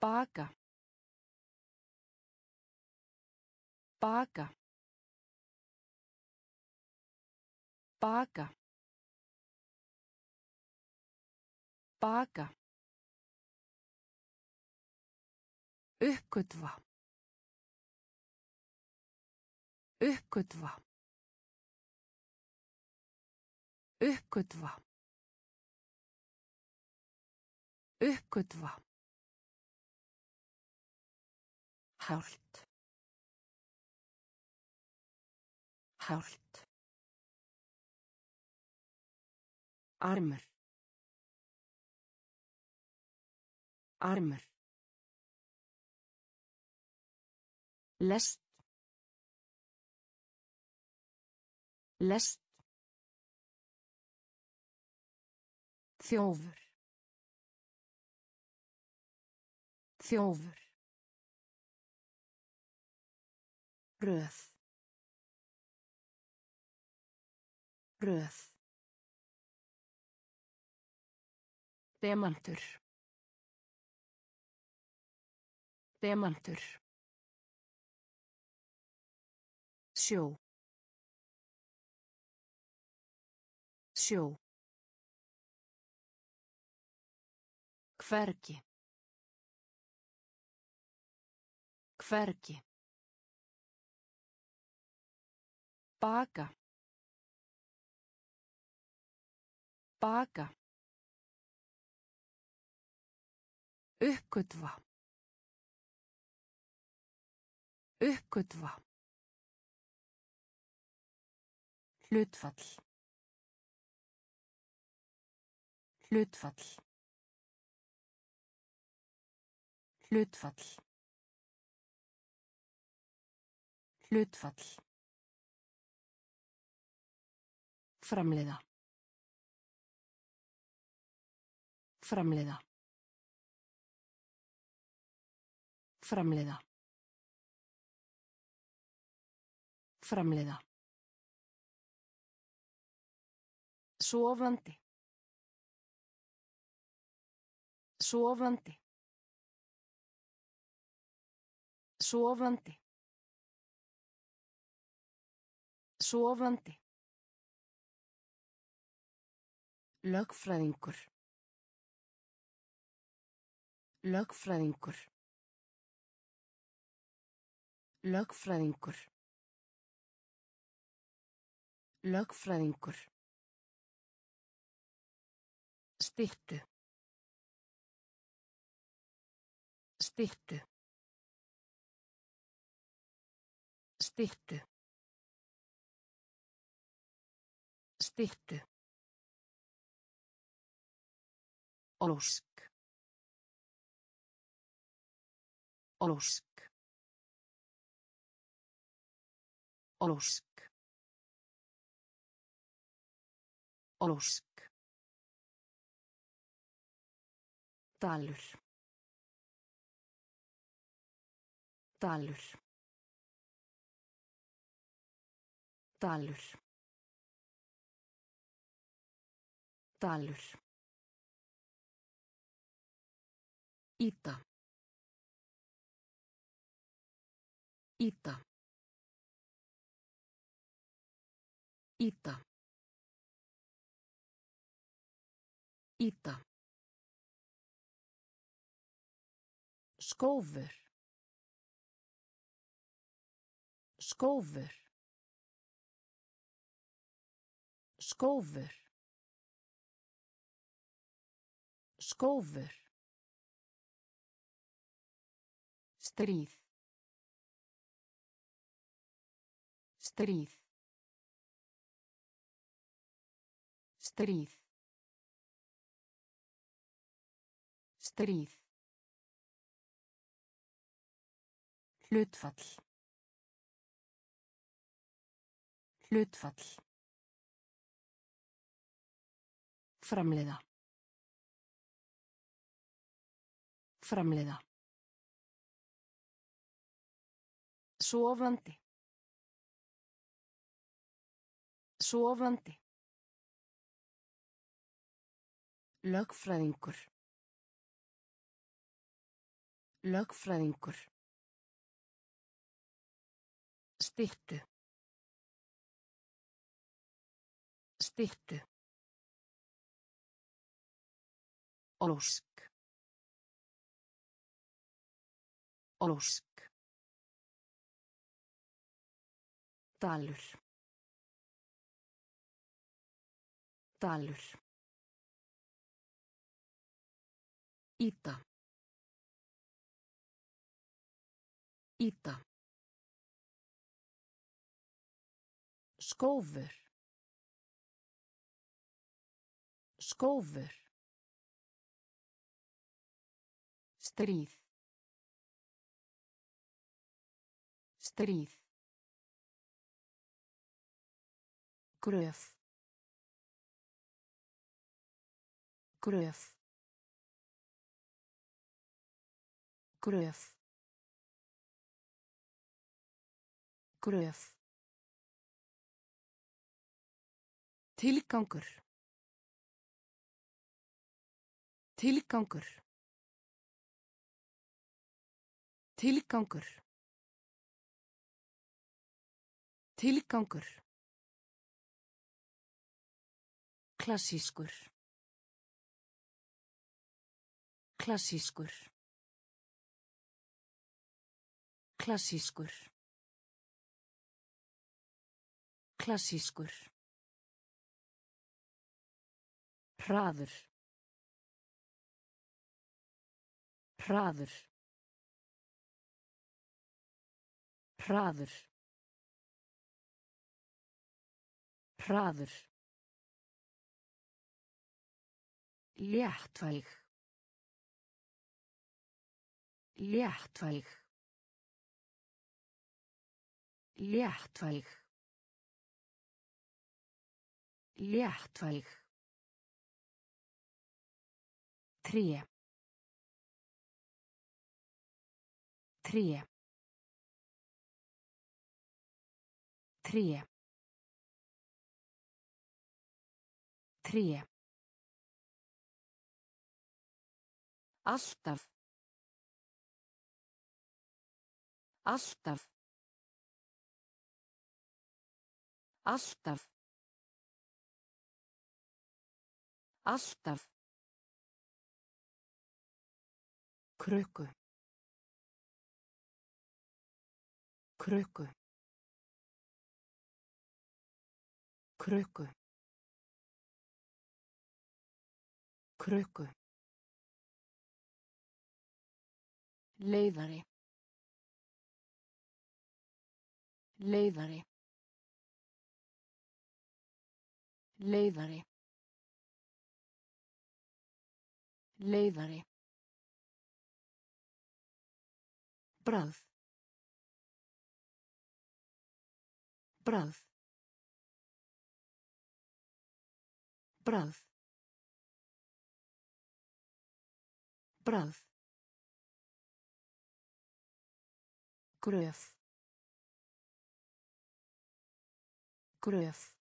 Baka. Baka. Baka. Baka. Uppgötva. Uppgötva. Uppgötva. Uppgötva. Hált. Hált. Armur. Armur. lest. Lest. Þjófur. Þjófur. Röð. Röð demantur. Demantur. Sjó. Sjó. Hvergi. Hvergi. Baka. Baka uppgötva uppgötva Hlutfall. Hlutfall. Hlutfall. Hlutfall. Framleiða. Framleiða. Framleiða. Framleiða. Sofandi. Sofandi. Sofandi. Sofandi. Lögfræðingur. Lögfræðingur. Lögfræðingur. Lögfræðingur. Styttu. Styttu. Styttu. Styttu. Ósk. Ósk. Ósk. Ósk. Dalur. Dalur. Dalur. Dalur. Íta. Íta. Íta. Íta. Skófur. Skófur. Skófur. Skófur. Stríð. Stríð. Stríð. Stríð. Hlutfall. Hlutfall. Framleiða. Framleiða. Sofandi. Sofandi. Lögfræðingur. Lögfræðingur. Styttu. Styttu. Ósk. Ósk. Dalur. Dalur. Íta. Íta. Skófur. Skófur. Stríð. Stríð. Gröf. Gröf. Gröf. Gröf. Tilgangur. Tilgangur. Tilgangur. Tilgangur. Klassískur. Klassískur. Klassískur. Klassískur. Hraður. Hraður. Hraður. Hraður. Léttvæg. Léttvæg. Léttvæg. Léttvæg. Tré. Tré. Tré. Tré. Alltaf. Alltaf. Alltaf. Alltaf. Krukku. Krukku. Krukku. Krukku. Leiðari. Leiðari. Leiðari. Leiðari. Bráð. Bráð. Bráð. Bráð. Gröf. Gröf.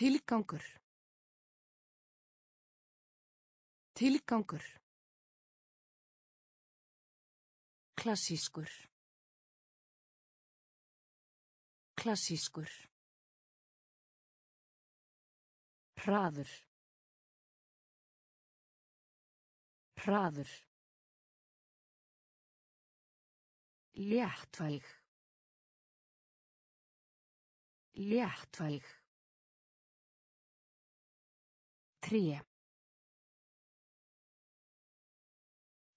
Tilgangur. Tilgangur. Klassískur. Klassískur. Hraður. Hraður. Léttvæg. Léttvæg. Tré.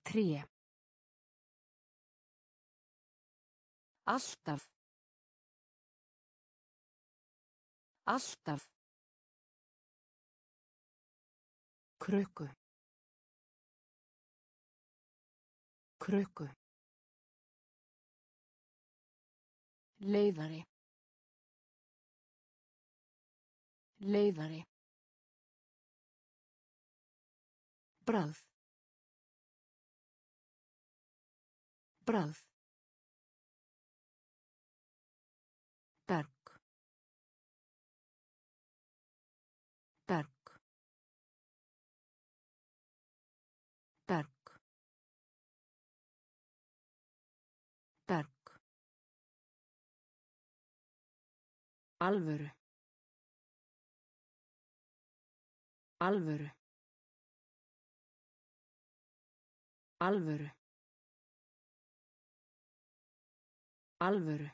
Tré. Alltaf. Alltaf. Krukku. Krukku. Leiðari. Leiðari. Bráð. Bráð. Berg. Berg. Berg. Berg. Alvöru. Alvöru. Alvöru. Alvöru.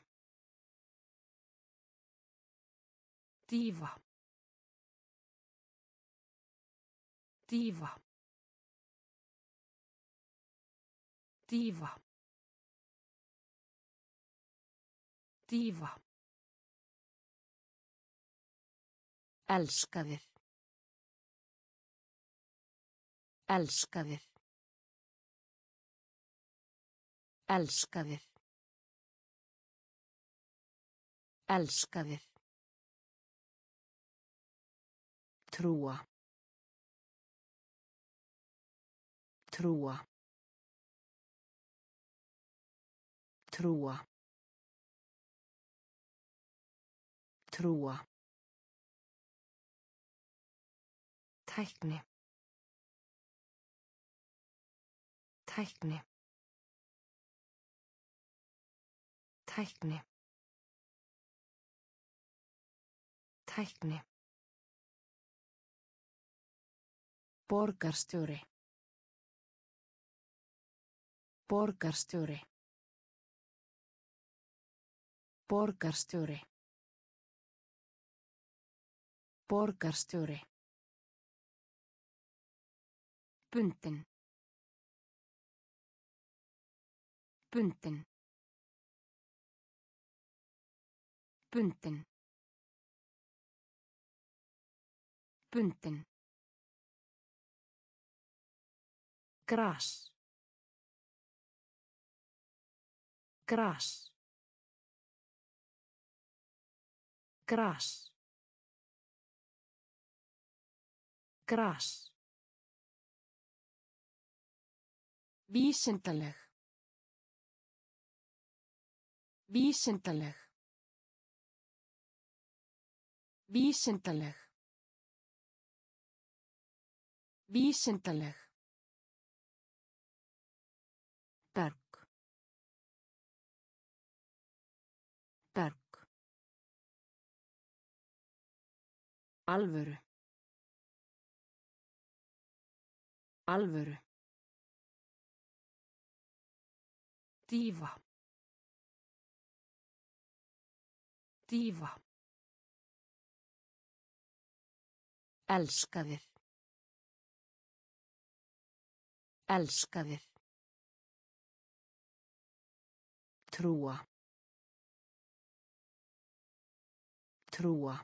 Dífa. Dífa. Dífa. Dífa. Elskaðir. Elskaðir. Elskaðir. Elskaðir. Trúa. Trúa. Trúa. Trúa. Tækni. Tækni. Tækni. Tækni. Borgarstjóri. Borgarstjóri. Borgarstjóri. Borgarstjóri. Bundin. Bundin. Bundin. Bundin. Gras. Gras. Gras. Gras. Vísindaleg. Vísindaleg. Vísindaleg. Vísindaleg. Berg. Berg. Alvöru. Alvöru. Dífa. Dífa. Elskaðir. Elskaðir. Trúa. Trúa.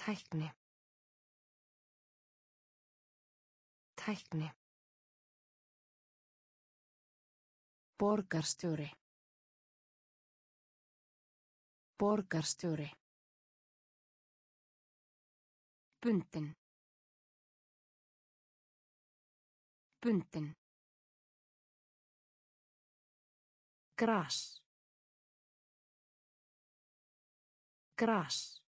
Tækni. Tækni. Borgarstjóri. Borgarstjóri. Bundin. Bundin. Gras. Gras.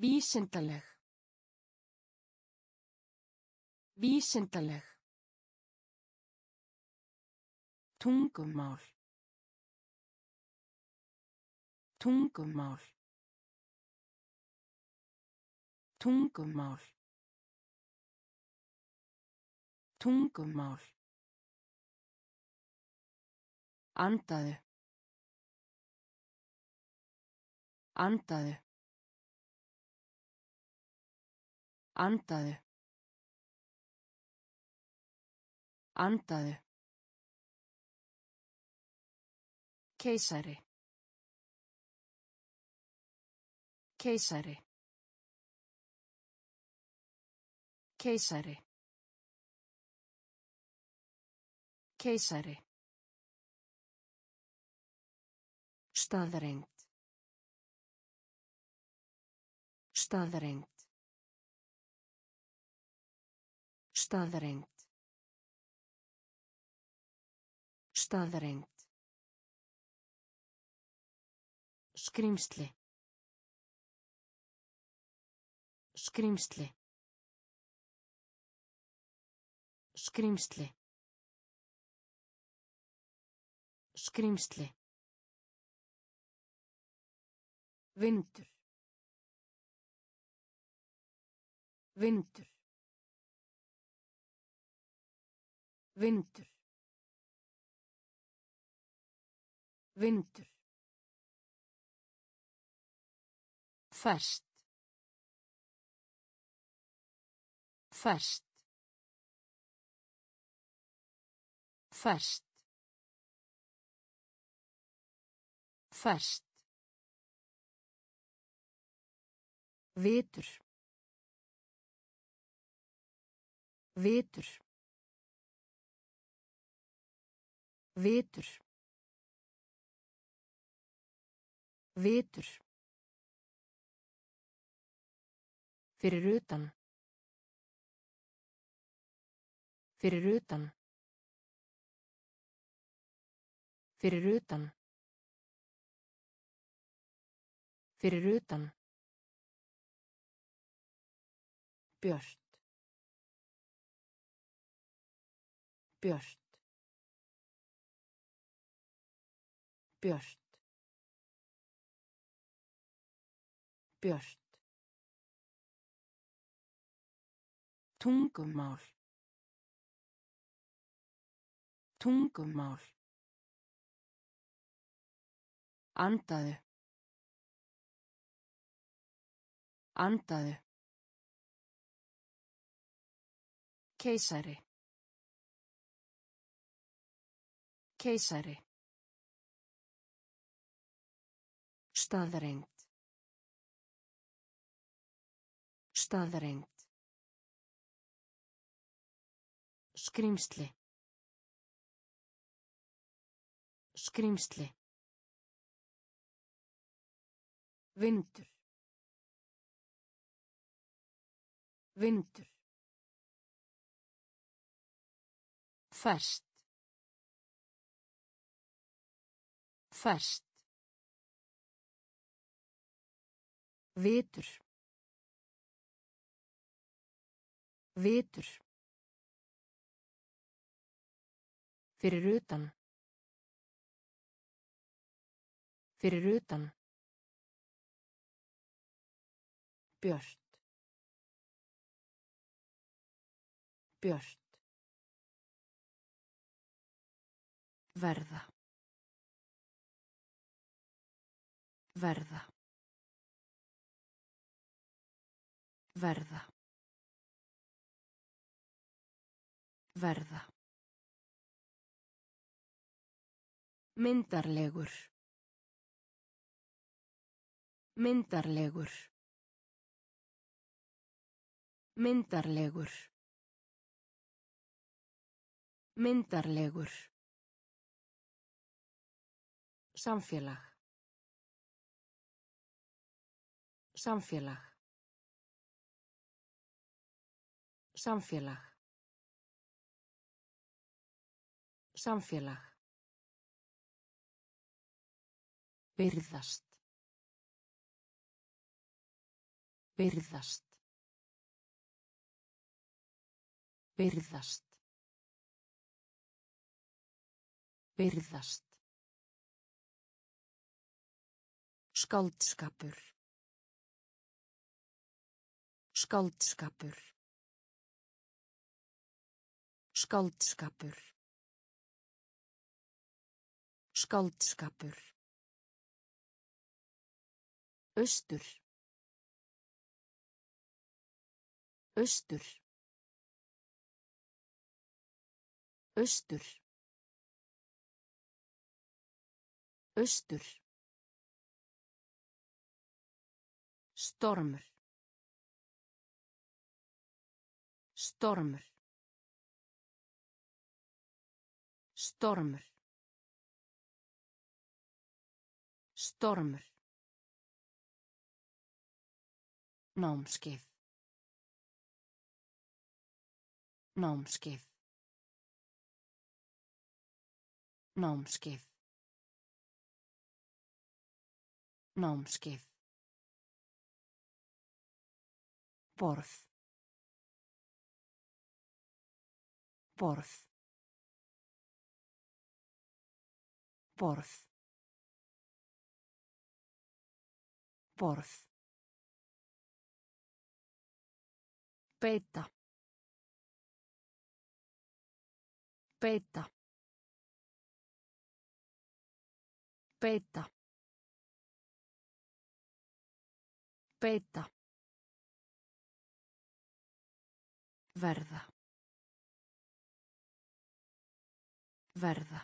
Vísindaleg. Vísindaleg. Tungumál. Tungumál. Tungumál. Tungumál. Andaðu. Andaðu. Andaðu. Andaðu. Keisari. Keisari. Keisari. Keisari. Staðrengt. Staðrengt. Staðrengt. Staðrengt. Skrimsli. Skrimsli. Skrimsli. Skrimsli. Vindur. Vindur. Vindur. Vindur. Fast. Fast. Fast. Fast. Vitur. Vitur. Vitur. Vitur. Fyrir utan. Fyrir utan. Fyrir utan. Fyrir utan. Björt. Björt. Björt. Björt. Tungumál. Tungumál. Andaðu. Andaðu. Keisari. Keisari. Staðreind. Staðreind. Skrimsli. Skrimsli. Vindur. Vindur. Fast. Fast. Vitur. Vitur. Fyrir utan. Fyrir utan. Björt. Björt. Verða. Verða. Verða. Verða. Myndarlegur. Myndarlegur. Myndarlegur. Myndarlegur. Samfélag. Samfélag. Samfélag. Samfélag. Byrðast. Byrðast. Byrðast. Byrðast. Skáldskapur. Skáldskapur. Skáldskapur. Skáldskapur. Austur. Austur. Austur. Austur. Stormur. Stormur. Stormur. Stormur. Námskeið. Námskeið. Námskeið. Námskeið. Borð. Borð. Borð. Borð. Beita. Beita. Beita. Beita. Verða. Verða.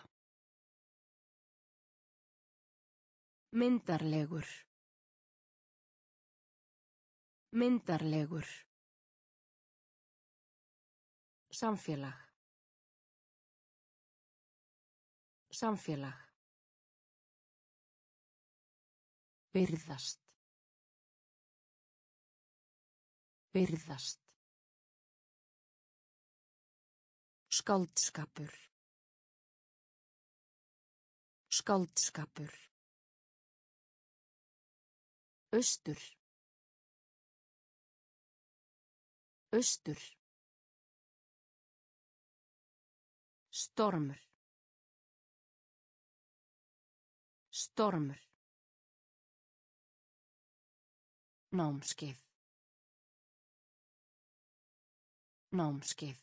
Myndarlegur. Myndarlegur. Samfélag. Samfélag. Virðast. Virðast. Skáldskapur. Skáldskapur. Austur. Austur. Stormur. Stormur. Námskeið. Námskeið.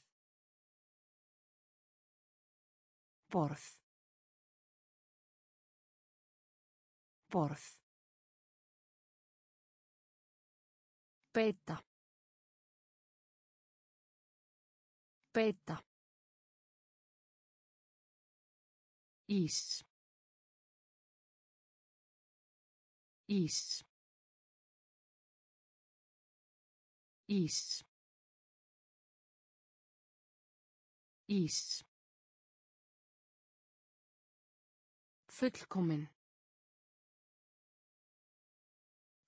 Borð. Borð. Beita. Beita. Ís. Ís. Ís. Ís. Fullkomin.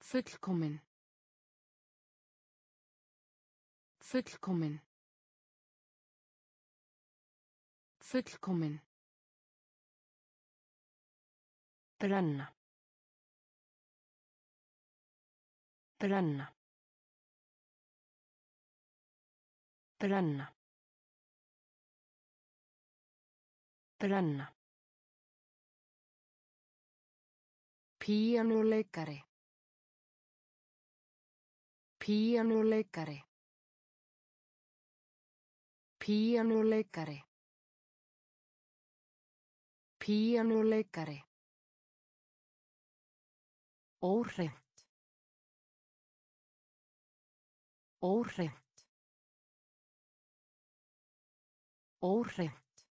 Fullkomin. Fullkomin. Fullkomin. Brenna. Brenna. Brenna. Brenna. Píanuleikari. Píanuleikari. Píanuleikari. Píanuleikari. Óhreint. Óhreint. Óhreint.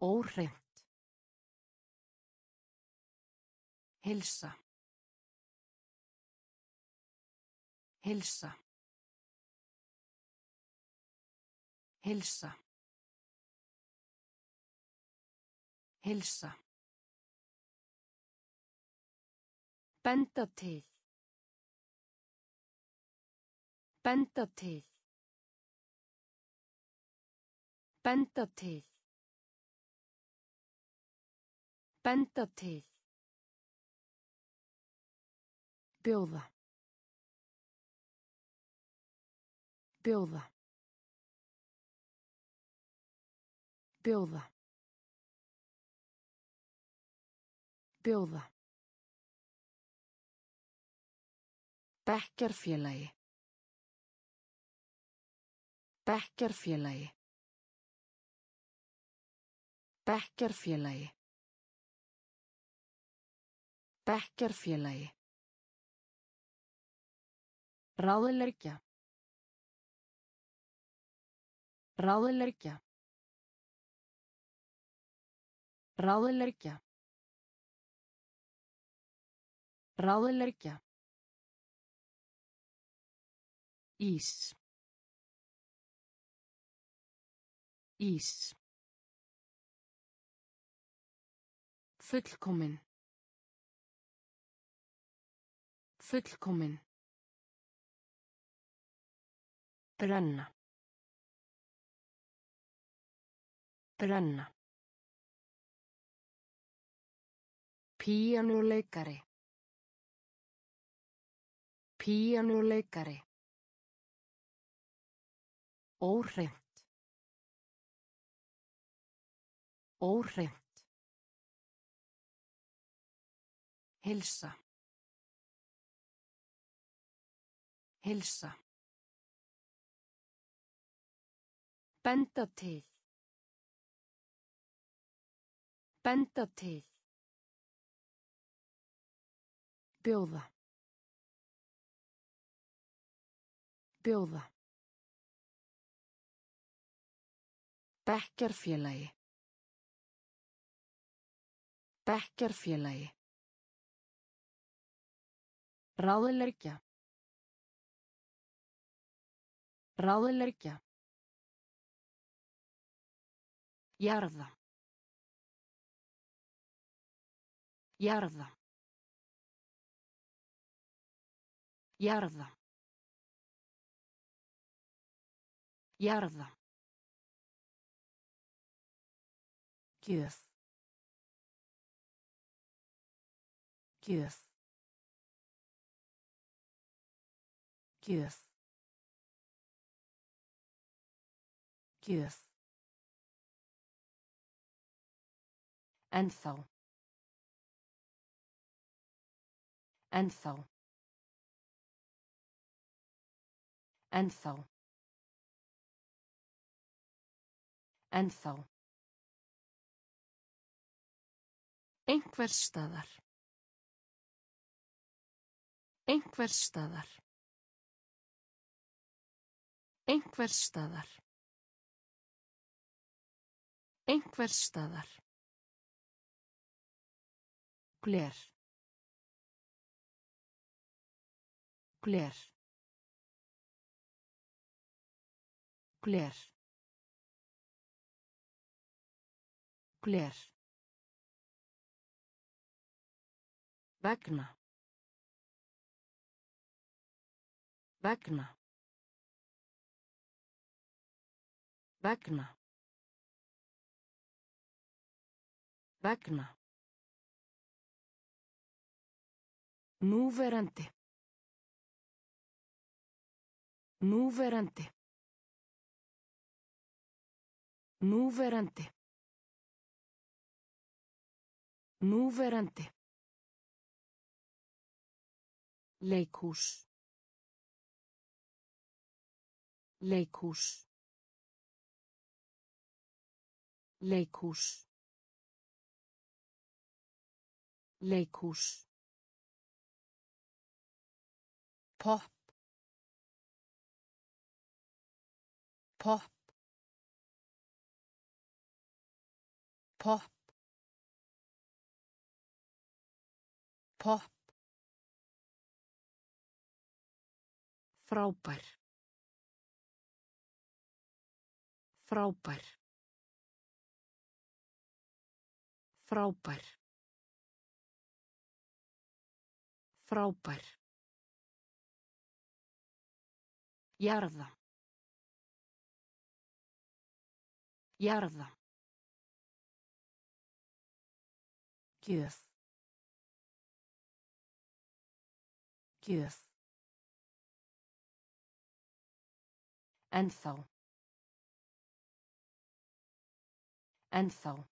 Óhreint. Hilsa. Hilsa. Hilsa. Hilsa. Benda til. Benda til. Benda til. Benda til. Bjóða. Bjóða. Bjóða. Bjóða. Bekkjarfélagi. Bekkjarfélagi. Bekkjarfélagi. Bekkjarfélagi. Ráðleggja. Ráðleggja. Ráðleggja. Ráðleggja. Ís. Ís. Fullkomin. Fullkomin. Brenna. Brenna. Píanuleikari. Píanuleikari. Óhreint. Óhreint. Hilsa. Hilsa. Benda til. Benda til. Bjóða. Bjóða. Bekkjarfélagi. Bekkjarfélagi. Ráðleggja. Ráðleggja. Jarða. Jarða. Jarða. Jarða. Gjöf. Gjöf. Gjöf. Gjöf. Ennþá. Ennþá. Ennþá. Ennþá. Einhvers staðar. Einhvers staðar. Einhvers staðar. Einhvers staðar. Gler. Gler. Gler. Gler. Vegna. Vegna. Vegna. Vegna. Núverandi. Núverandi. Núverandi. Núverandi. Leikhús. Leikhús. Leikhús. Leikhús. Pop. Pop. Pop. Pop. Frábær. Frábær. Frábær. Frábær. Jarða. Jarða. Gjöf. Gjöf. Ennþá. Ennþá.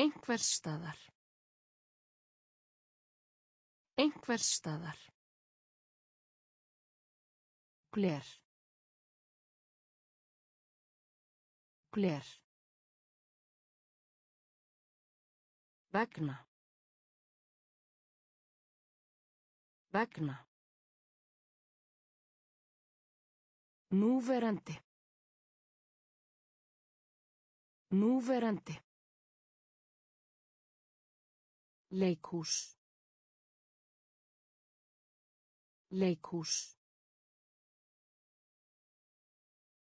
Einhvers staðar. Einhvers staðar. Gler. Gler. Vegna. Vegna. Núverandi. Núverandi. Leikhús. Leikhús.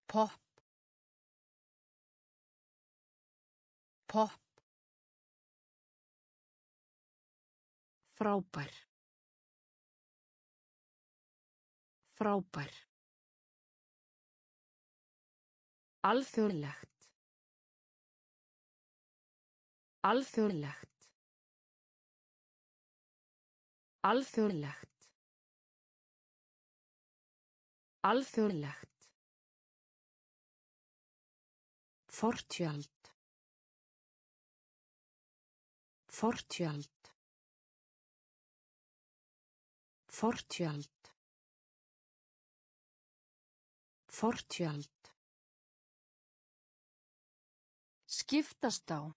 Pop. Pop. Frábær. Frábær. Alþjóðlegt. Alþjóðlegt. Alþjóðlegt. Alþjóðlegt. Fortjöld. Fortjöld. Fortjöld. Fortjöld. Skiptast á.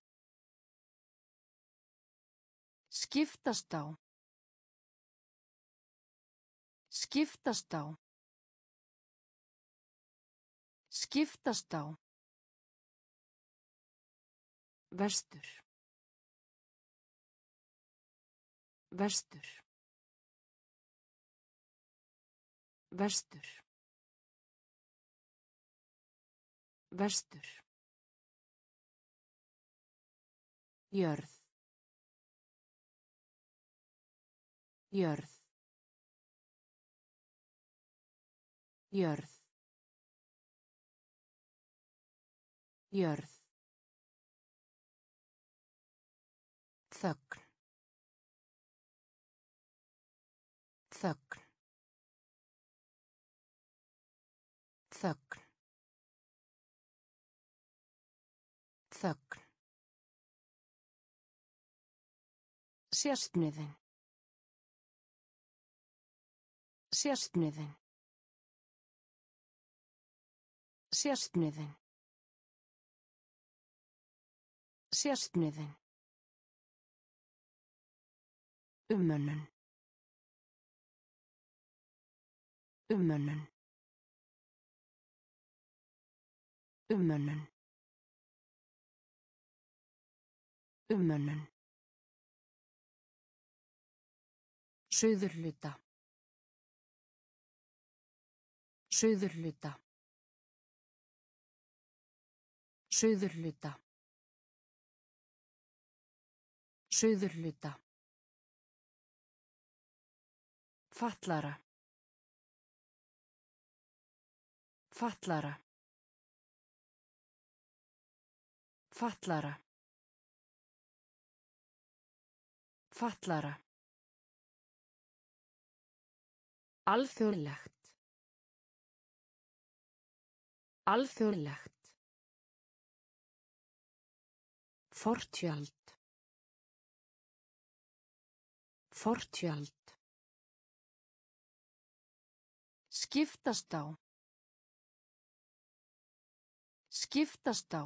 Skiptast á. Skiptast á. Skiptast á. Vestur. Vestur. Vestur. Vestur. Jörð. Jörð. Jörð. Jörð. Þögn. Þögn. Þögn. Þögn. Sérstniðin. Sérstniðin. Sérstniðin. Sérstniðin. Umönnun. Umönnun. Umönnun. Umönnun. Suðurluta. Suðurluta. Suðurluta. Suðurluta. Fatlara. Fatlara. Fatlara. Fatlara. Alþjóðlegt. Alþjóðlegt. Fortjöld. Fortjöld. Skiptast á. Skiptast á.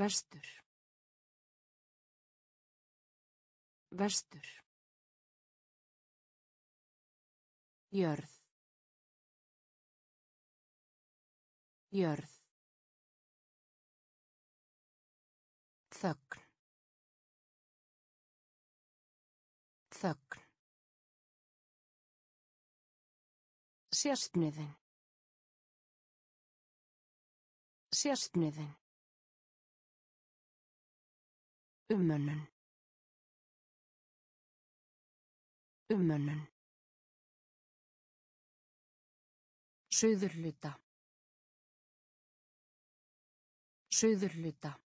Vestur. Vestur. Jörð. Jörð. Þögn. Þögn. Sérstniðin. Sérstniðin. Umönnun. Umönnun. Suðurluta. Suðurluta.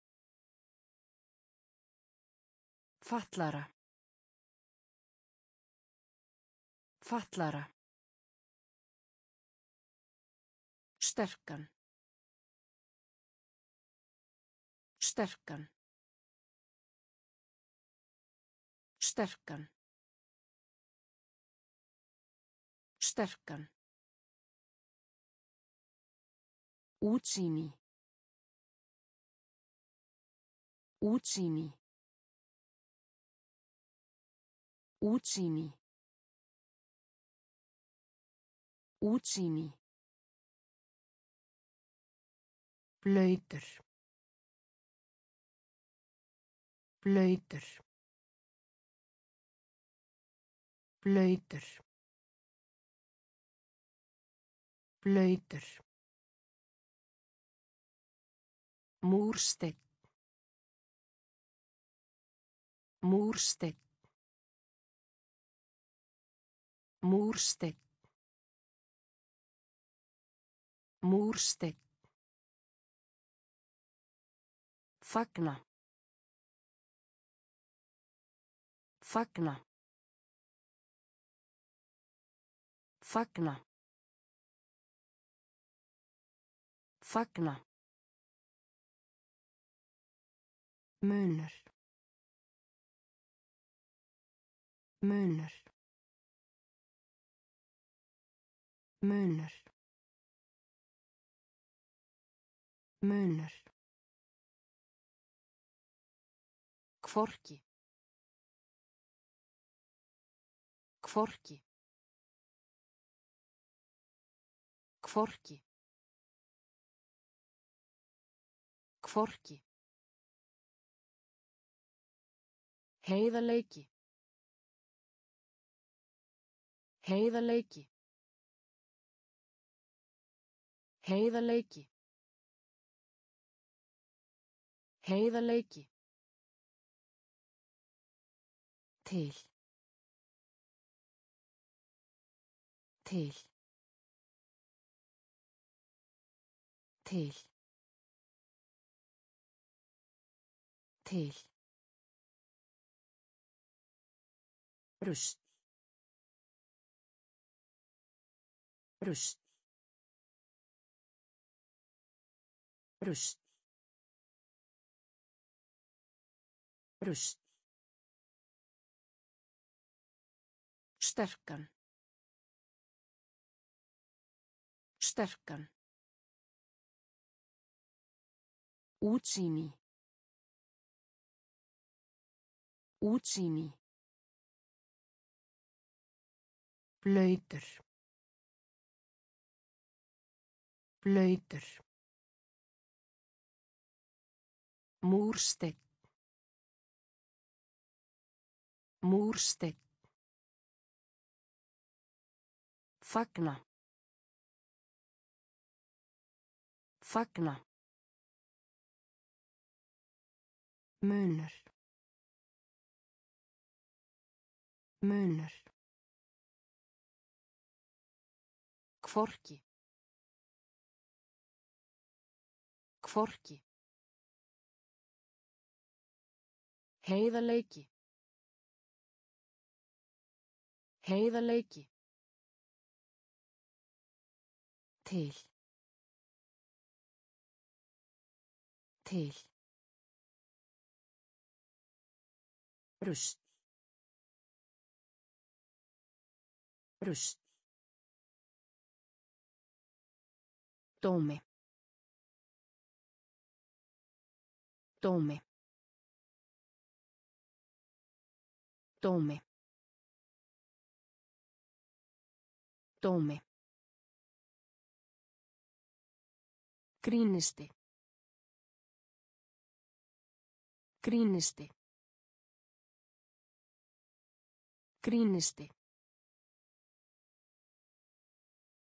Fatlara. Fatlara. Sterkan. Sterkan. Sterkan. Sterkan. Útsýni. Útsýni. Útsýni. Útsýni. Blöytur. Blöytur. Blöytur. Blöytur. Múrstegn. Múrstegn. Múrstegn. Múrstegn. Fagna. Fagna. Fagna. Fagna. Munur. Munur. Munur. Munur. Kvorki. Kvorki. Kvorki. Kvorki. Heiðarleiki. Heiðarleiki. Heiðarleiki. Heiðarleiki. Til. Til. Til. Til. Rust. Rust. Rust. Rust. Sterkan. Sterkan. Útsýni. Útsýni. Blöytur. Blöytur. Múrstegn. Múrstegn. Fagna. Fagna. Munur. Munur. Kvorki. Kvorki. Heiðarleiki. Heiðarleiki. Til. Til. Rust. Rust. Dómi. Dómi. Dómi. Dómi. Grínisti. Grínisti. Grínisti.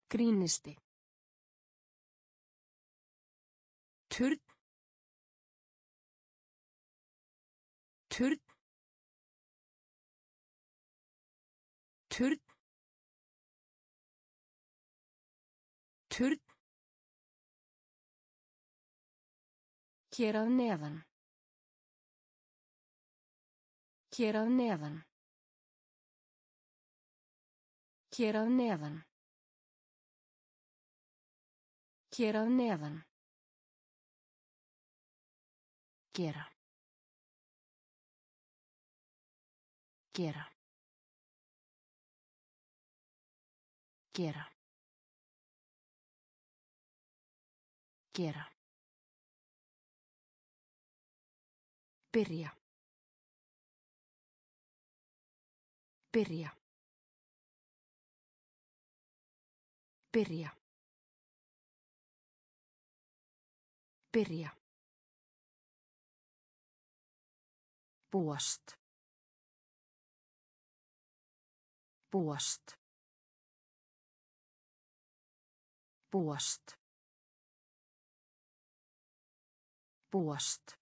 Grínisti. Turn. Turn. Turn. Turn. Hér að neðan. Hér að neðan. Hér að neðan. Hér að neðan. Gera. Gera. Gera. Gera. Byrja. Byrja. Byrja. Byrja. Búast. Búast. Búast. Búast.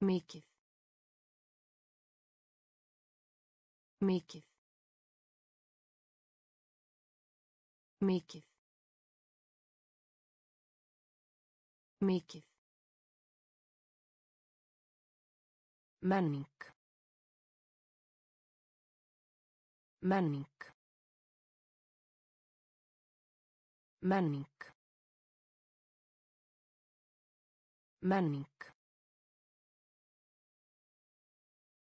Mikið. Mikið. Mikið. Mikið. Menning. Menning. Menning. Menning.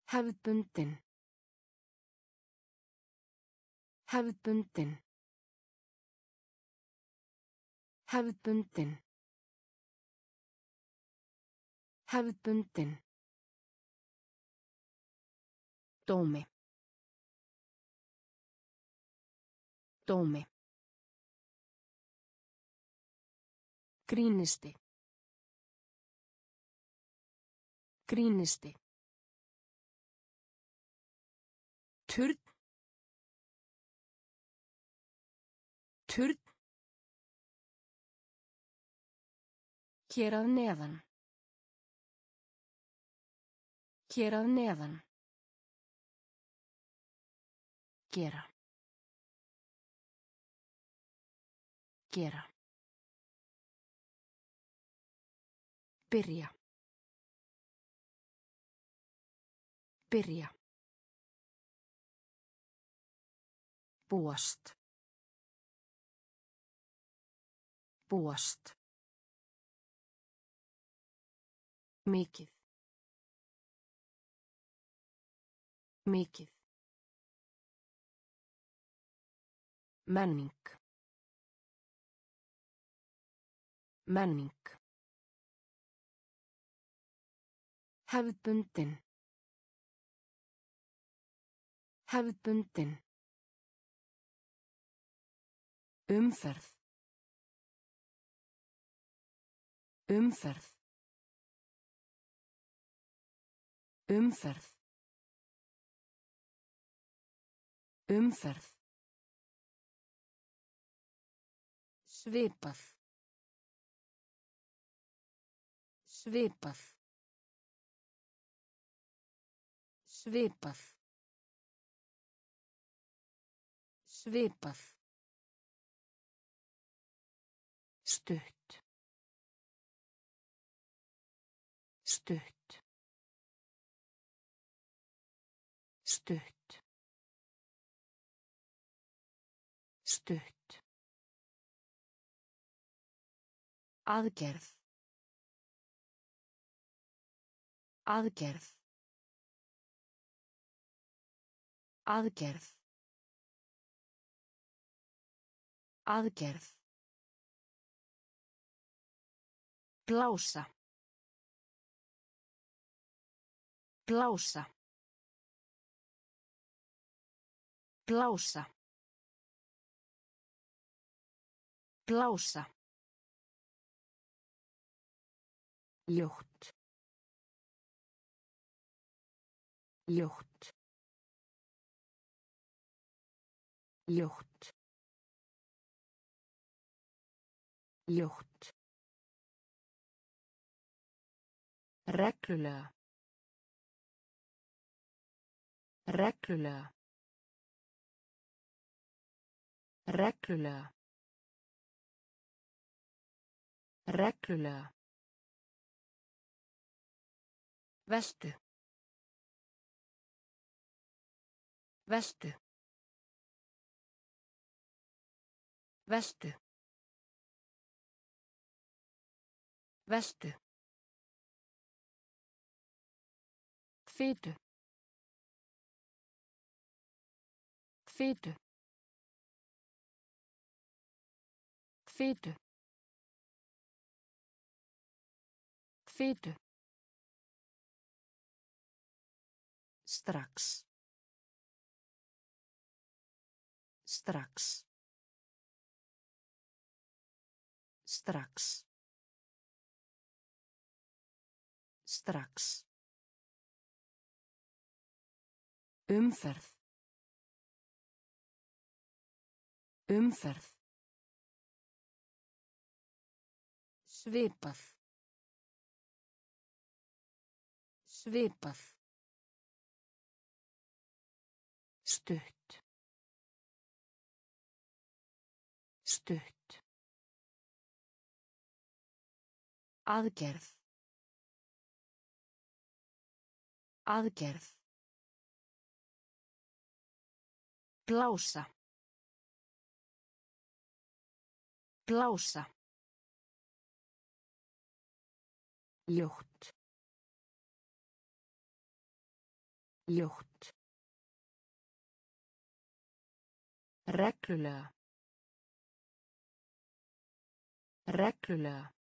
Hefðbundin. Hefðbundin. Hefðbundin. Hefðbundin. Dómi. Dómi. Grínisti. Grínisti. Turn. Turn. Hér að neðan. Hér að neðan. Gera. Gera. Byrja. Byrja. Búast. Búast. Mikið. Mikið. Menning. Menning. Hefðbundin. Hefðbundin. Umferð. Umferð. Umferð. Umferð. Svipað. Svipað. Svipað. Svipað. Stutt. Stutt. Stutt. Stutt. Aðgerð. Aðgerð. Aðgerð. Aðgerð. Blása. Blása. Blása. Blása. Ljótt. Ljótt. Ljótt. Ljótt. Reglulega. Reglulega. Reglulega. Reglulega. Vestu. Vestu. Vestu. Vestu. Hvitu. Hvitu. Hvitu. Hvitu. Strax. Strax. Strax. Strax. Umferð. Umferð. Svipað. Svipað. Stutt. Aðgerð. Aðgerð. Blása. Blása. Ljótt. Ljótt. Reglulega. Reglulega.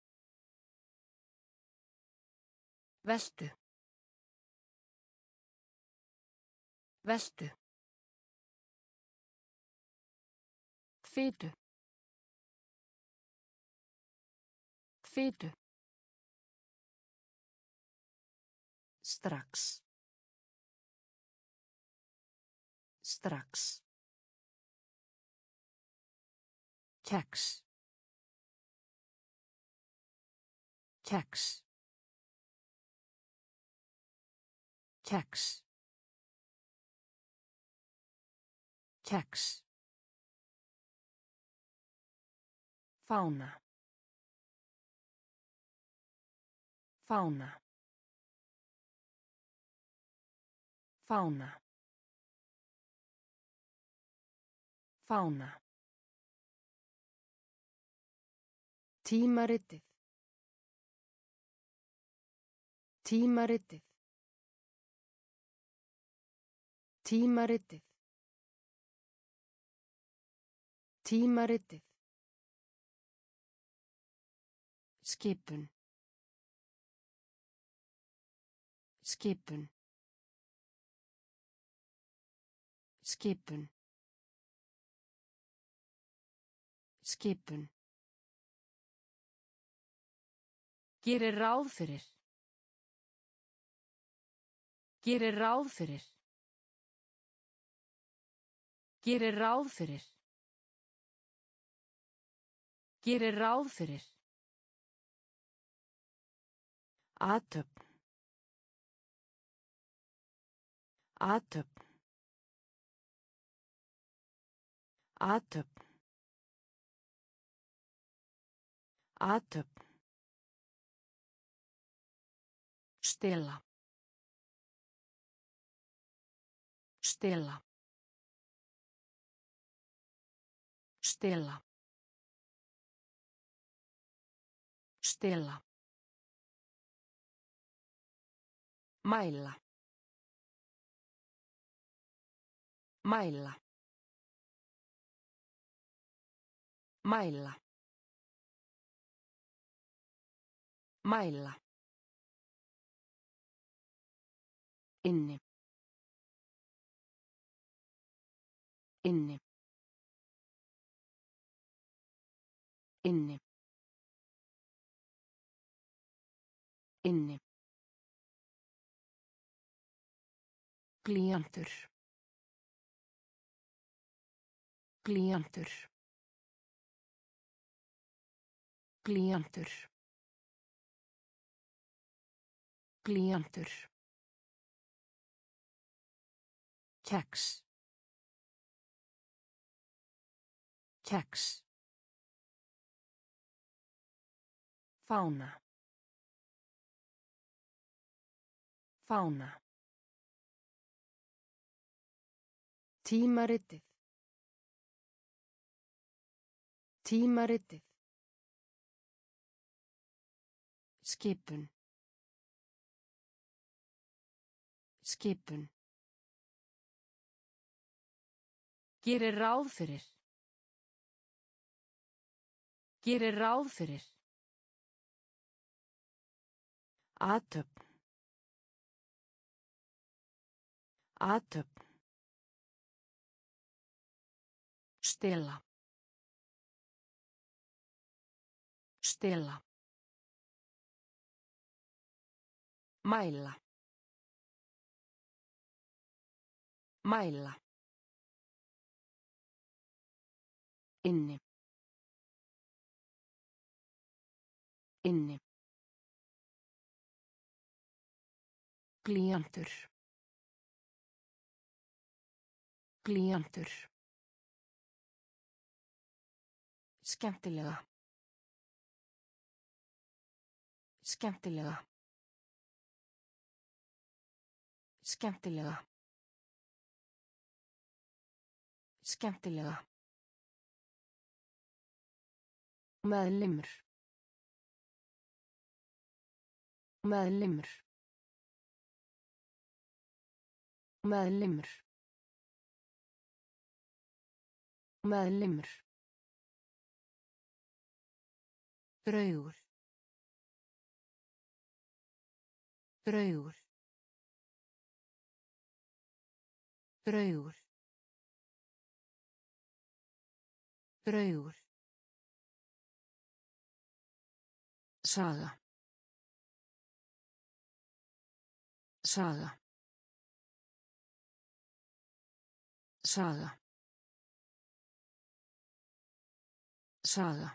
Veltu. Veltu. Fitu. Fitu. Strax. Strax. Kex. Kex. Kex. Kex. Fána. Fána. Fána. Fána. Tímaritið. Tímaritið. Tímaritið. Tímaritið. Skipun. Skipun. Skipun. Skipun. Gerir ráð fyrir. Gerir ráð fyrir. Gerir ráð fyrir. Gerir ráð fyrir. Atöp. Atöp. Atöp. Atöp. Stela. Stela. Stela. Stela. Mæla. Mæla. Mæla. Mæla. Inni. Inni. Inni. Inni. Glíjantur. Glíjantur. Glíjantur. Glíjantur. Kex. Kex. Fána. Fána. Tímaritið. Tímaritið. Skipun. Skipun. Gerir ráð fyrir. Gerir ráð fyrir. Atöp. Atöp. Stela. Stela. Mæla. Mæla. Inni. Inni. Glíjantur. Glíjantur. Skemmtilega. Skemmtilega. Skemmtilega. Skemmtilega. Meðlimur. Meðlimur. Meðlimur. Meðlimur. Draugur. Draugur. Draugur. Draugur. Saga. Saga. Saga. Saga.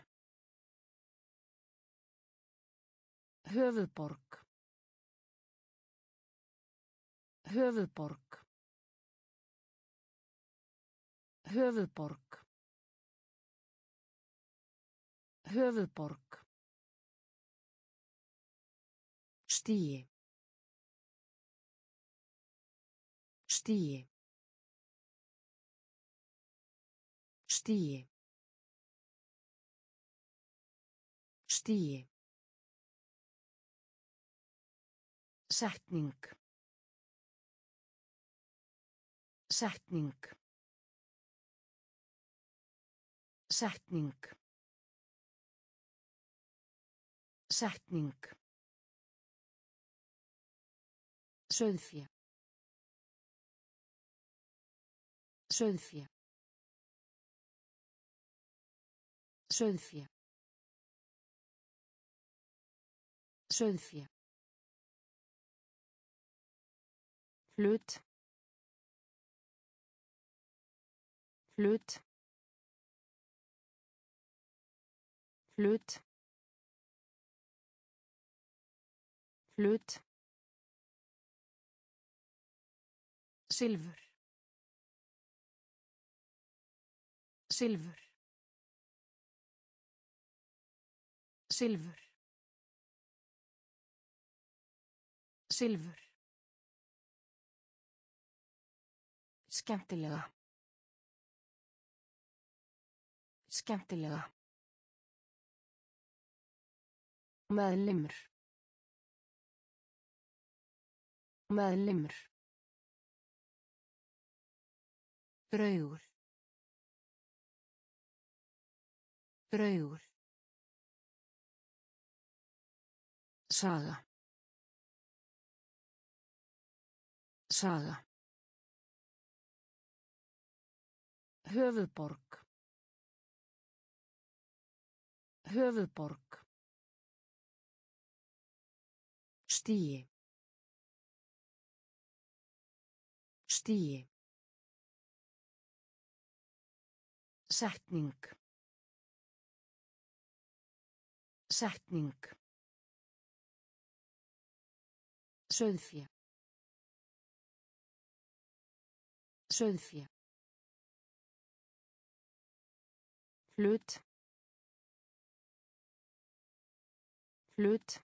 Höfuðborg. Höfuðborg. Höfuðborg. Höfuðborg. Stíi. Stíi. Stíi. Stíi. Setning. Setning. Setning. Setning. Sauðfé. Sauðfé. Sauðfé. Sauðfé. Hlut. Hlut. Hlut. Hlut. Silfur. Silfur. Silfur. Silfur. Skemmtilega. Skemmtilega. Meðlimur. Meðlimur. Draugur. Draugur. Saga. Saga. Höfuðborg. Höfuðborg. Stíi. Stíi. Setning. Setning. Sauðfé. Sauðfé. Hlut. Hlut.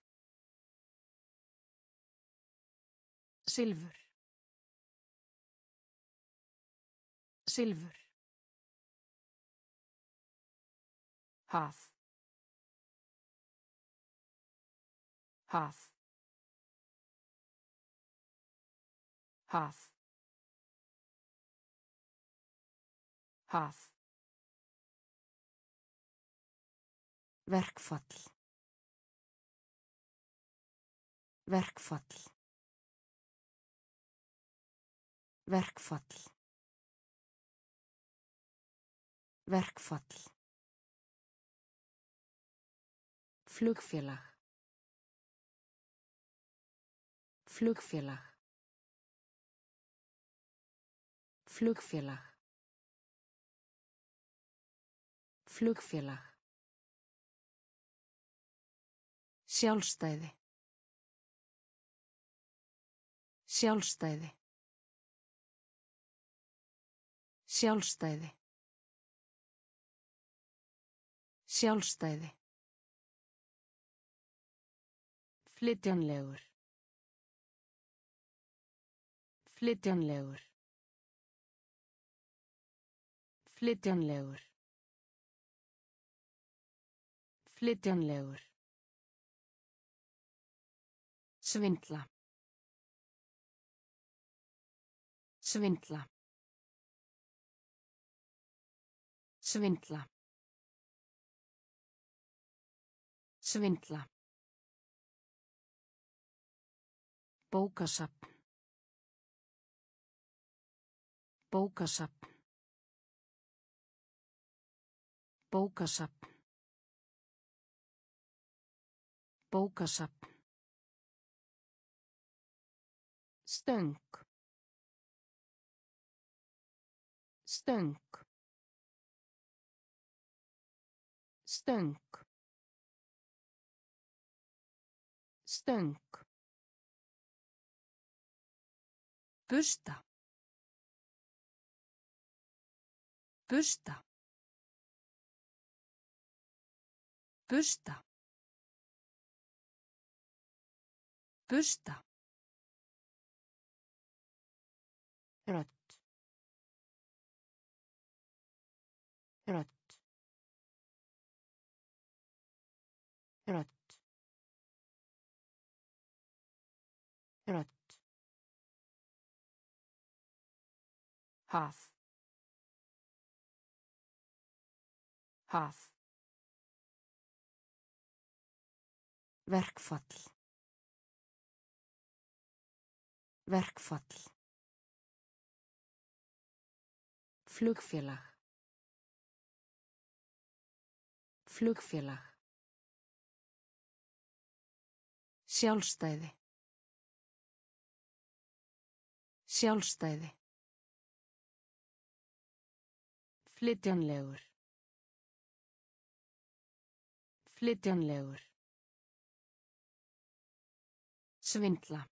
Silfur. Silfur. Haf. Haf. Haf. Haf. Verkfall. Verkfall. Verkfall. Verkfall. Flugfélag. Flugfélag. Flugfélag. Flugfélag. Sjálfstæði. Sjálfstæði. Sjálfstæði. Sjálfstæði. Flytjanlegur. Flytjanlegur. Flytjanlegur. Flytjanlegur. Svindla. Svindla. Svindla. Svindla. Bókasapn. Bókasapn. Bókasapn. Bókasapn. Stöng. Stöng. Stöng. Stöng. Busta. Busta. Busta. Busta. Rött. Rött. Rött. Rött. Haf. Haf. Verkfall. Verkfall. Flugfélag. Flugfélag. Sjálfstæði. Sjálfstæði. Flytjanlegur. Flytjanlegur. Svindla.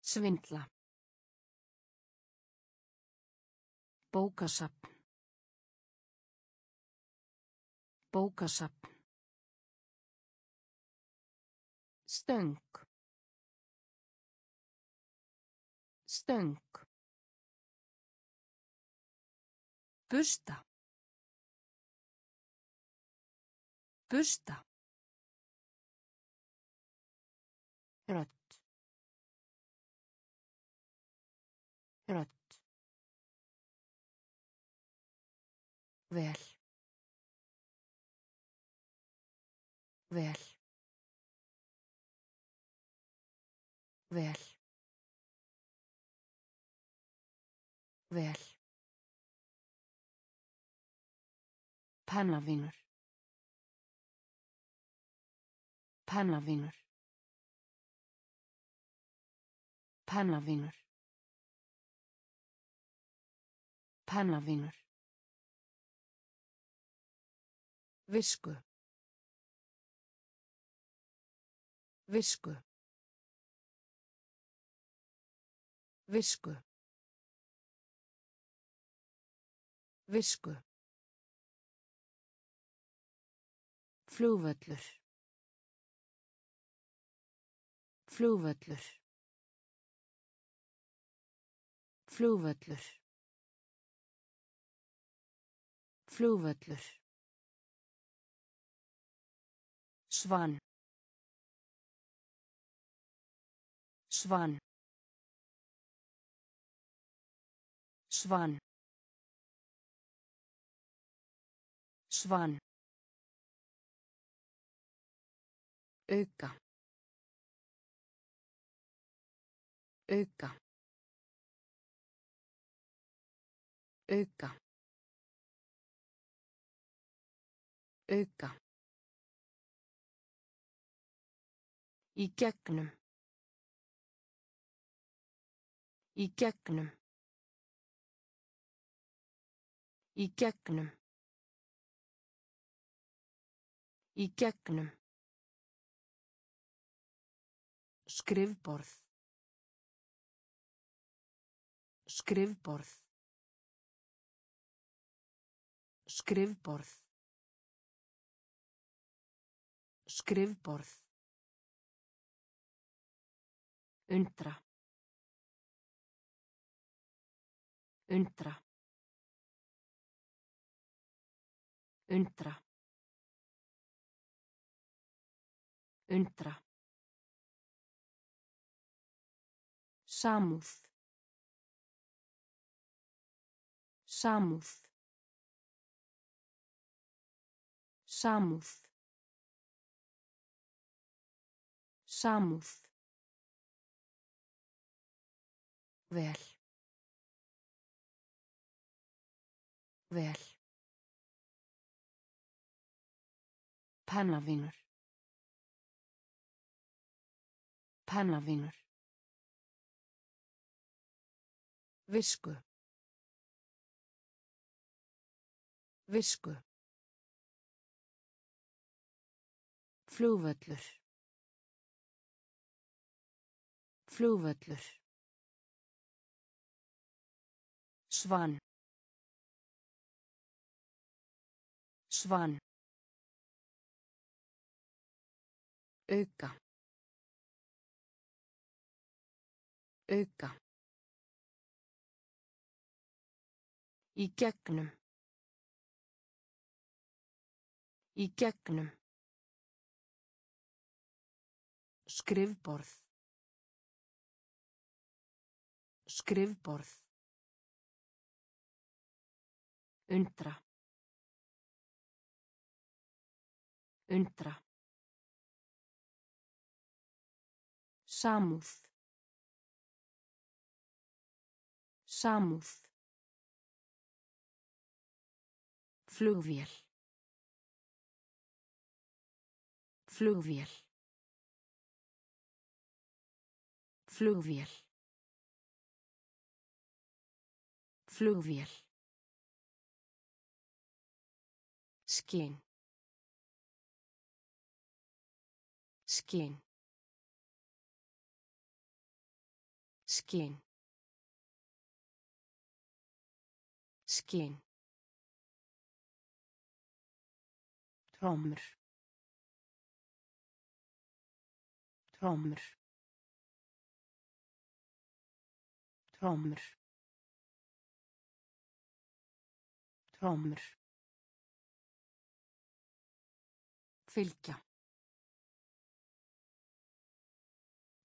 Svindla. Bókasapn. Bókasapn. Stöng. Stöng. Busta. Busta. Rött. Rött. Vel. Vel. Vel. Vel. Pennavinur. Pennavinur. Pennavinur. Pennavinur. Visku. Visku. Visku. Visku. Flúvöllur. Flúvöllur. Flúvöllur. Flúvöllur. Svan. Svan. Svan. Svan. Auka. Auka. Auka. Auka. Í gegnum. Í gegnum. Í gegnum. Í gegnum. Skrifborð. Skrifborð. Skrifborð. Skrifborð. Undra. Undra. Undra. Undra. Samúð. Samúð. Samúð. Samúð. Vel. Vel. Pennavinur. Pennavinur. Visku. Visku. Flúvöllur. Flúvöllur. Svan. Svan. Auka. Auka. Í gegnum. Í gegnum. Skrifborð. Skrifborð. Undra. Undra. Samúð. Samúð. Flugvél. Flugvél. Flugvél. Flugvél. Skinn. Skinn. Skinn. Skinn. Trommur. Trommur. Trommur. Trommur. Fylgja.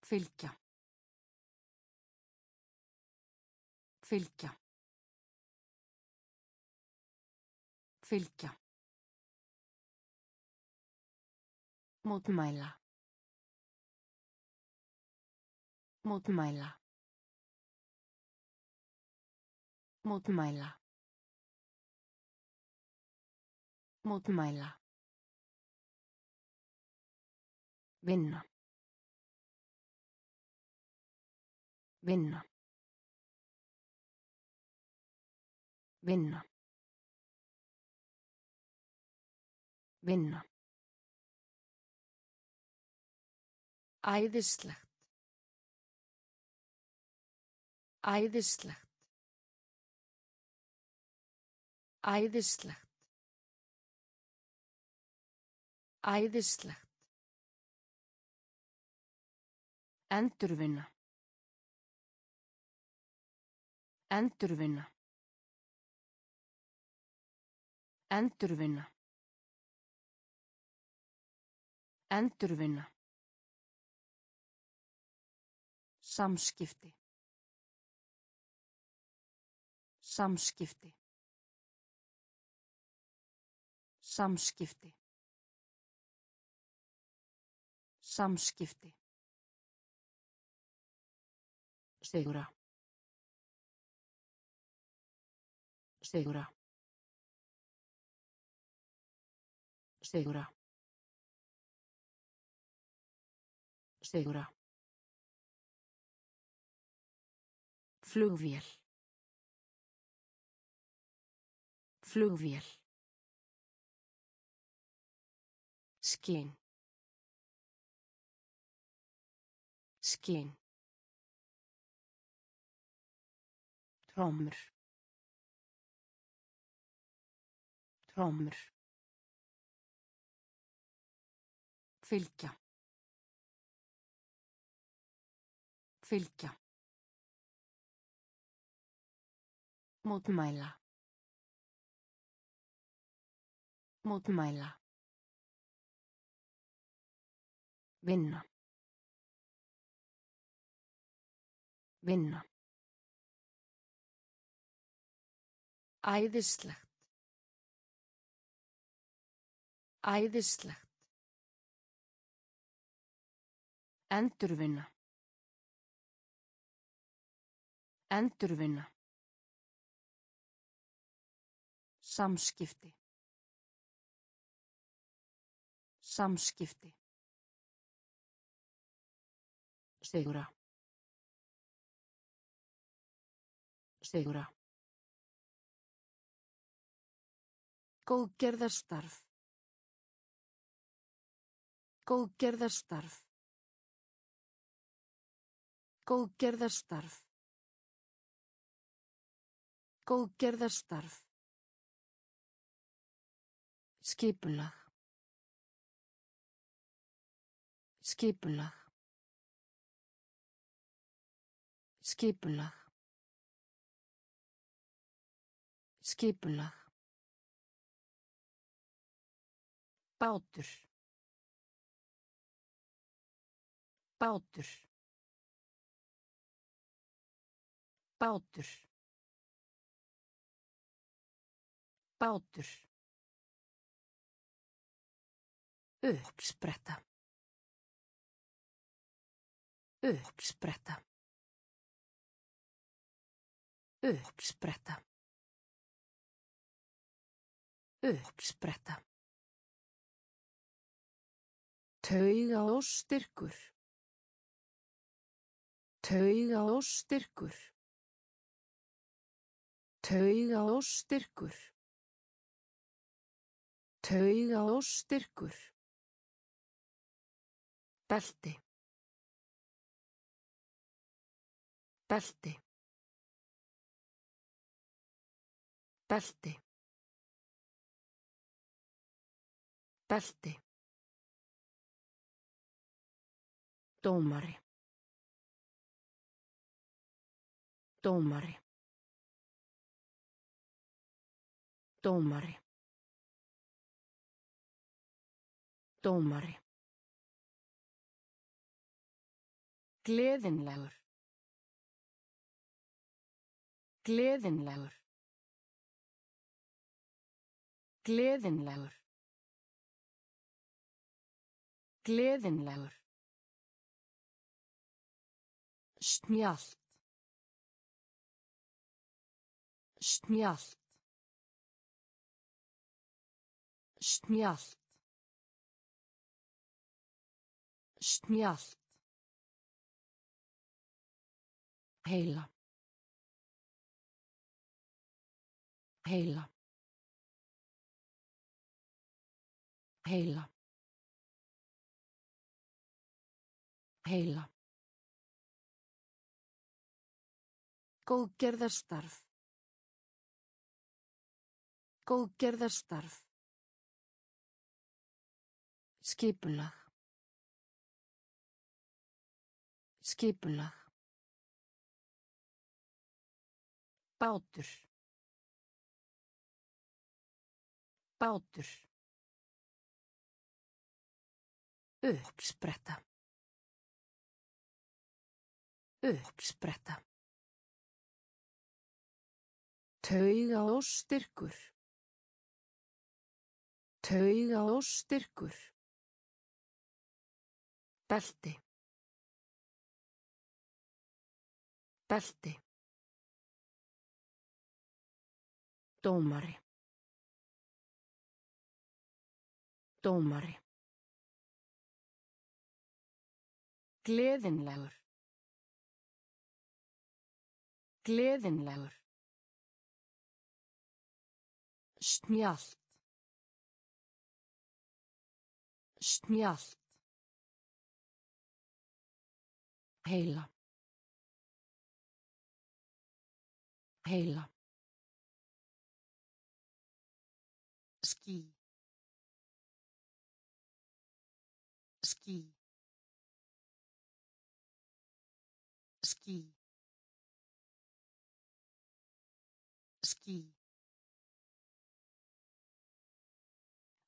Fylgja. Fylgja. Fylgja. Mótmæla. Mótmæla. Mótmæla. Mótmæla. Vinna. Vinna. Vinna. Vinna. Æðislegt. Æðislegt. Æðislegt. Æðislegt. Endurvinna. Endurvinna. Endurvinna. Endurvinna. Samskipti. Samskipti. Samskipti. Samskipti. Segura. Segura. Segura. Segura. Flugvél. Flugvél. Skinn. Skinn. Trommur. Trommur. Fylgja. Fylgja. Mótmæla. Mótmæla. Vinna. Vinna. Æðislegt. Æðislegt. Endurvinna. Endurvinna. Samskipti. Samskipti. Sigra. Sigra. Góðgerðarstarf. Góðgerðarstarf. Góðgerðarstarf. Góðgerðarstarf. Skipulag. Skipulag. Skipulag. Skipulag. Bátur. Bátur. Bátur. Bátur. Uppspretta. Uppspretta. Uppspretta. Uppspretta. Tauga og styrkur. Tauga og styrkur. Tauga og styrkur. Tauga og styrkur. Belti. Belti. Belti. Belti. Dómari. Dómari. Dómari. Dómari. Gleðinlegur. Gleðinlegur. Gleðinlegur. Gleðinlegur. Snjallt. Snjallt. Snjallt. Snjallt. Heila. Heila. Heila. Heila. Góðgerðarstarf. Góðgerðarstarf. Skipulag. Skipulag. Bátur. Bátur. Uppspretta. Uppspretta. Tauga og styrkur. Tauga og styrkur. Belti. Belti. Dómari. Dómari. Gleðinlegur. Gleðinlegur. Snjallt. Snjallt. Heila. Heila.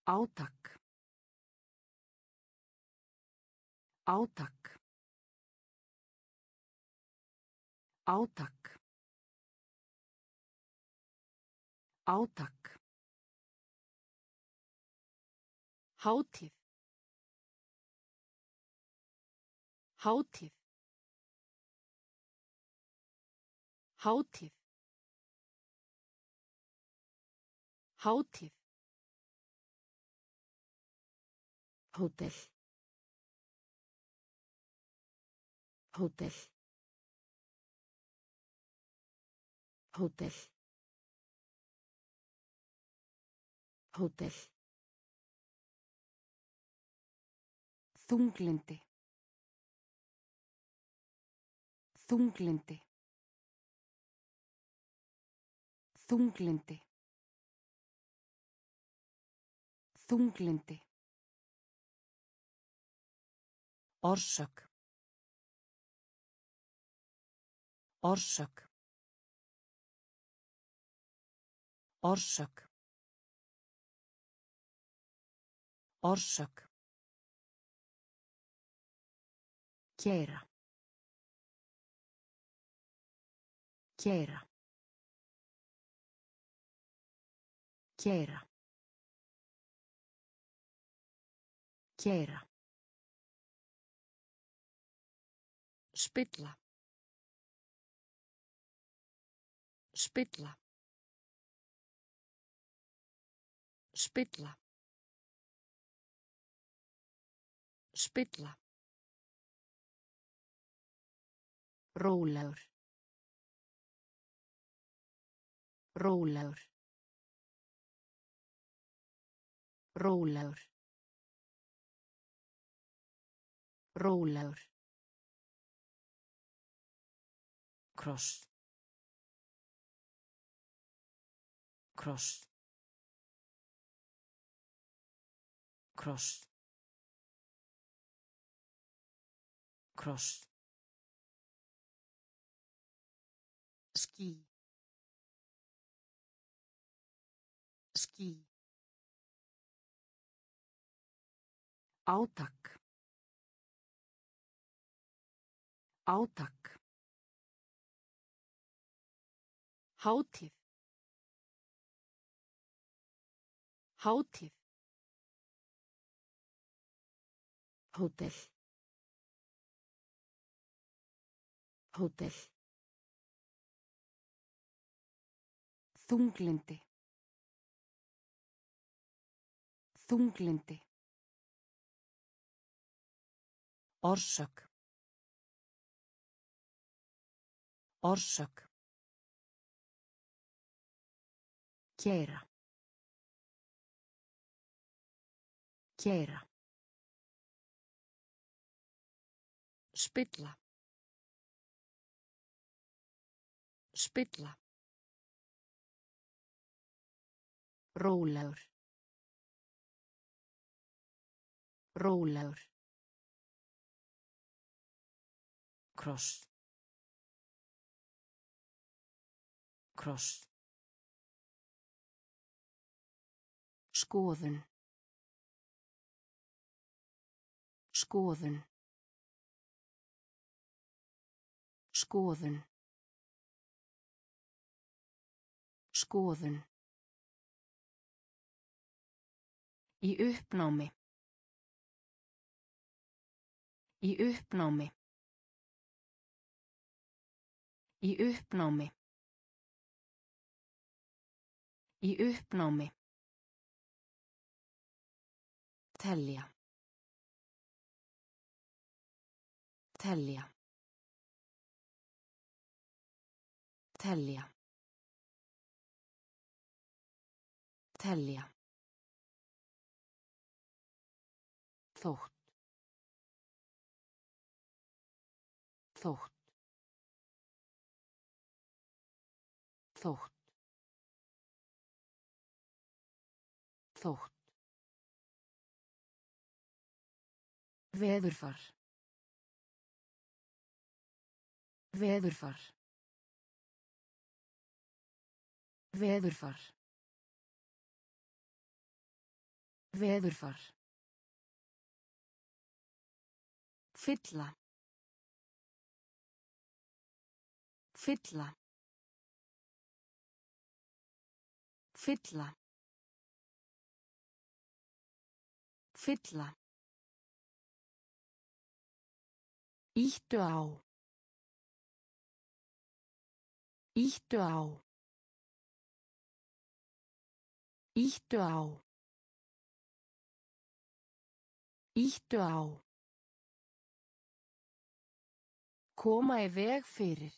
Átak. Átak. Átak. Átak. Hátíð. Hátíð. Hátíð. Hátíð. Hótel. Hótel. Hótel. Hótel. Þunglindi. Þunglindi. Þunglindi. Þunglindi. Orsök. Orsök. Orsök. Orsök. Keira. Keira. Keira. Keira. Spilla. Spilla. Spilla. Spilla. Rólegur. Rólegur. Rólegur. Rólegur. Kross. Kross. Kross. Kross. Ský. Ský. Átak. Átak. Hátíð. Hátíð. Hótel. Hótel. Þunglindi. Þunglindi. Orsök. Orsök. Keira. Keira. Spilla. Spilla. Rólegur. Rólegur. Kross. Kross. Skoðun. Skoðun. Skoðun. Skoðun. Í uppnámi. Í uppnámi. Í uppnámi. Í uppnámi. Telja. Telja. Telja. Telja. Þótt. Þótt. Þótt. Þótt. Veðurfar. Veðurfar. Veðurfar. Veðurfar. Fylla. Fylla. Fylla. Fylla. Íttu á. Íttu á. Íttu á. Íttu á. Koma í veg fyrir.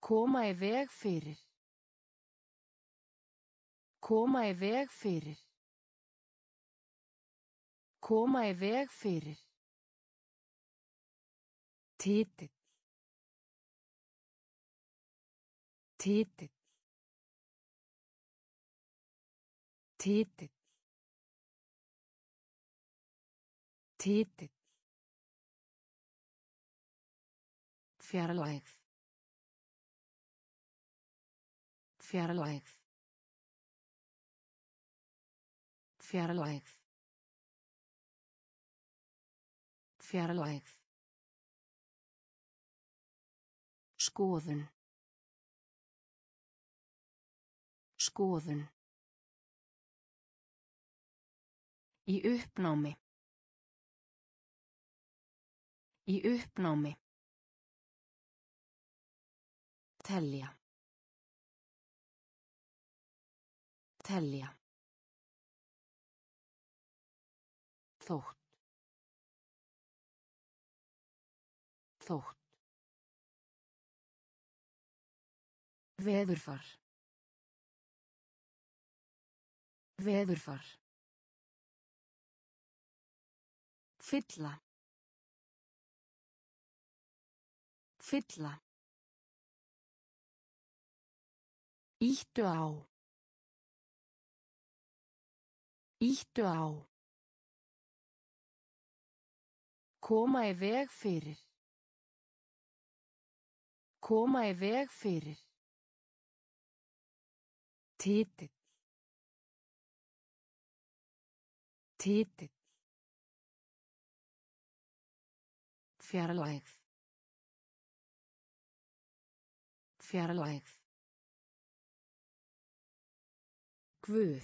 Koma í veg fyrir. Koma í veg fyrir. Koma í veg fyrir. Titill. Titill. Titill. Titill. Fjarlægð. Fjarlægð. Fjarlægð. Fjarlægð. Skoðun. Skoðun. Í uppnámi. Í uppnámi. Telja. Telja. Þótt. Þótt. Veðurfar. Veðurfar. Fylla. Fylla. Íttu á. Íttu á. Koma í veg fyrir. Koma í veg fyrir. Titill. Titill. Fjarlægð. Fjarlægð. Guð.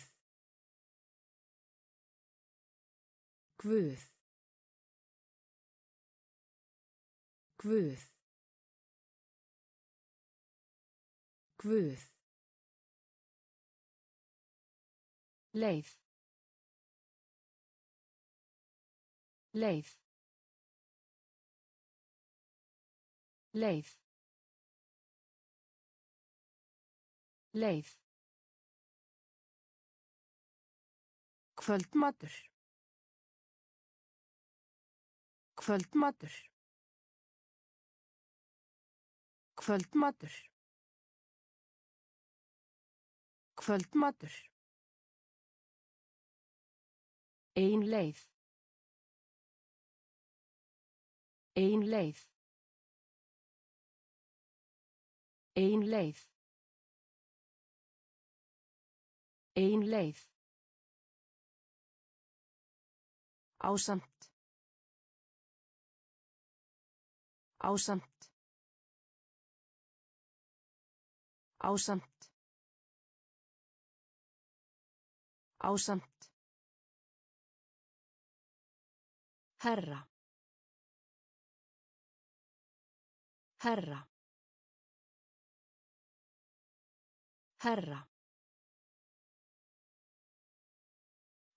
Guð. Guð. Guð. Leið. Leið. Leið. Leið. Kvöldmatur. Kvöldmatur. Kvöldmatur. Kvöldmatur. Ein leið. Ein leið. Ein leið. Ein leið. Ásamt. Ásamt. Ásamt. Ásamt. Herra. Herra. Herra.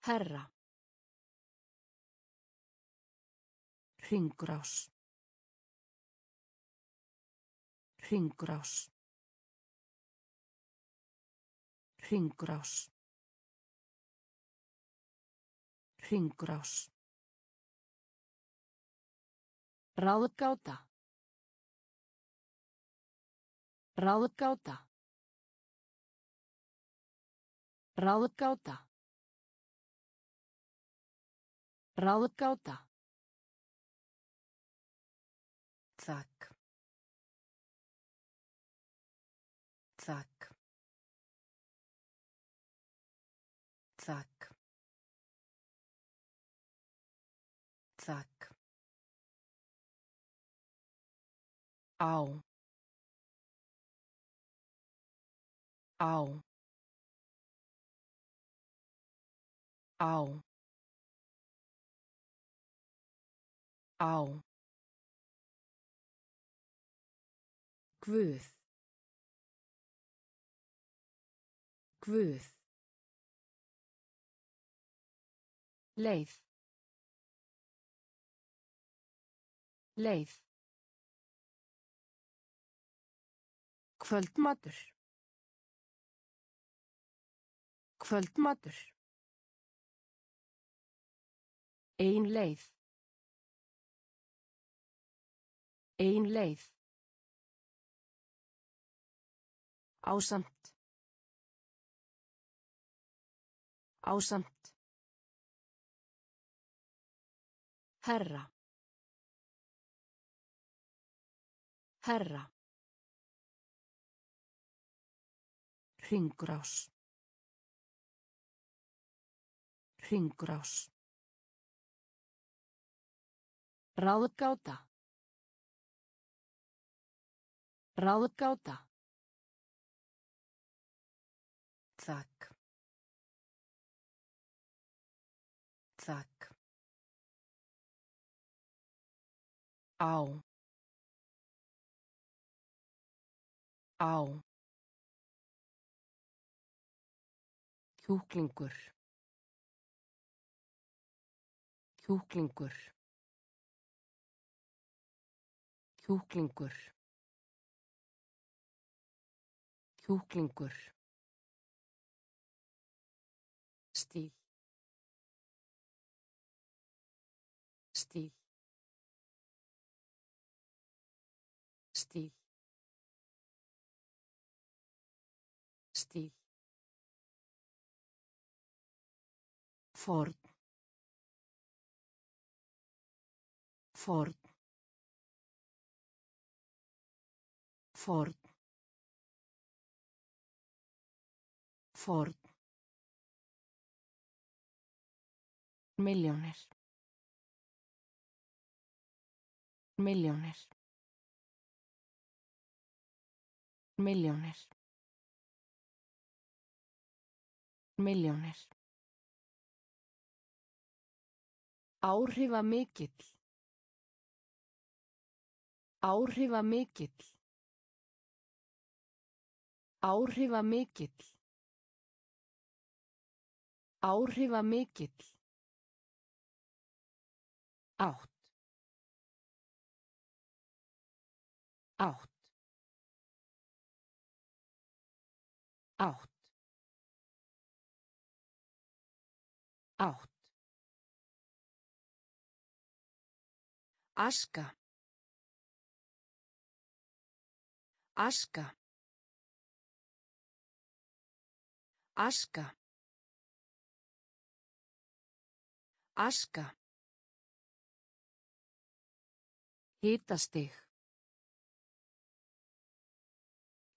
Herra. Hringrás. Hringrás. Hringrás. Hringrás. Ráðgáta. Ráðgáta. Ráðgáta. Ráðgáta. Á á á á Guð. Guð. Leið. Leið. Kvöldmatur. Kvöldmatur. Ein leið. Ein leið. Ásamt. Ásamt. Herra. Herra. Hringrás. Hringrás. Ráðgáta. Ráðgáta. Þakk. Þakk. Á. Á. Kjúklingur. Kjúklingur. Kjúklingur. Kjúklingur. Ford Ford Ford Ford Milljónir. Milljónir. Milljónir. Milljónir. Áhrifa mikill. Áhrifa mikill. Áhrifa mikill. Áhrifa mikill. átt átt átt átt aska aska aska aska Hitastig.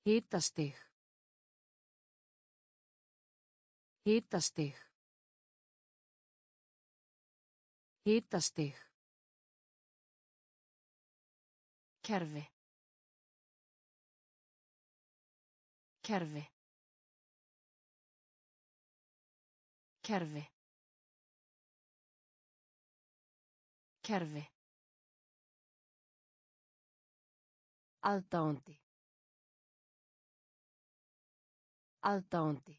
Hitastig. Hitastig. Hitastig. Kerve. Kerve. Kerve. Kerve. Aðdáandi. Aðdáandi.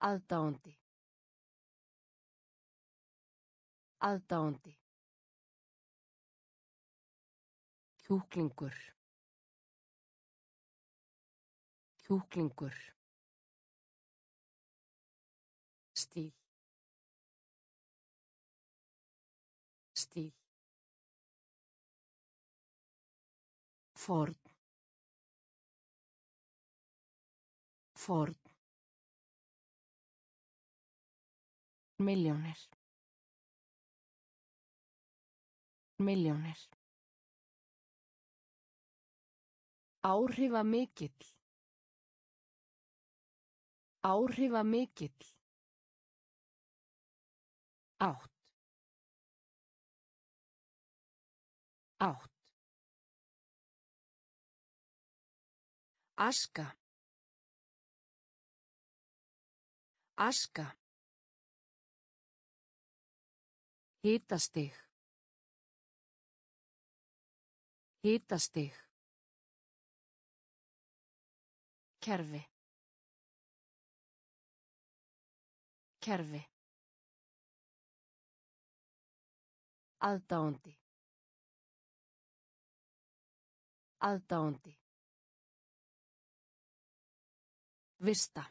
Aðdáandi. Aðdáandi. Kjúklingur. Kjúklingur. Stíl. Stíl. Ford. Ford. Milljónir. Milljónir. Áhrifa mikill. Áhrifa mikill. Átt. Átt. Aska. Aska. Hitastig. Hitastig. Kerfi. Kerfi. Aðdáandi. Aðdáandi. Vista.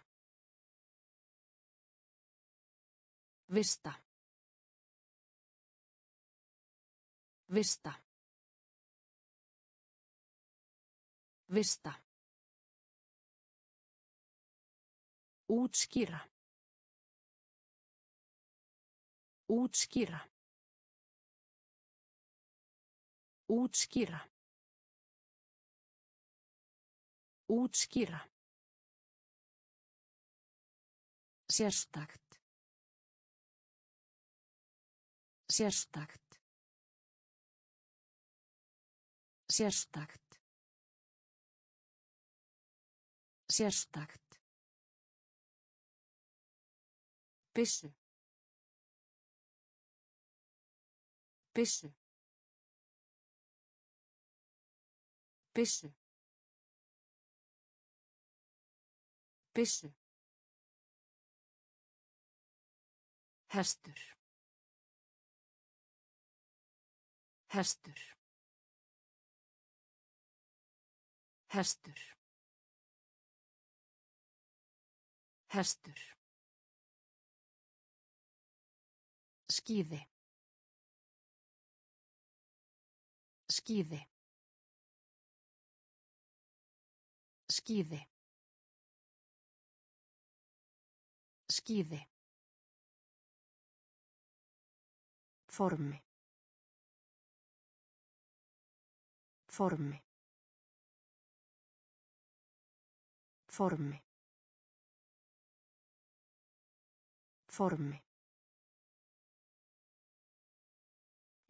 Vista. Vista. Vista. Útskýra. Útskýra. Útskýra. Útskýra. Sérstakt. Sérstakt. Sérstakt. Sérstakt. Byssu. Byssu. Byssu. Byssu. Hestur. Hestur. Hestur. Hestur. Skíði. Skíði. Skíði. Skíði. Formi. Formi. Formi. Formi.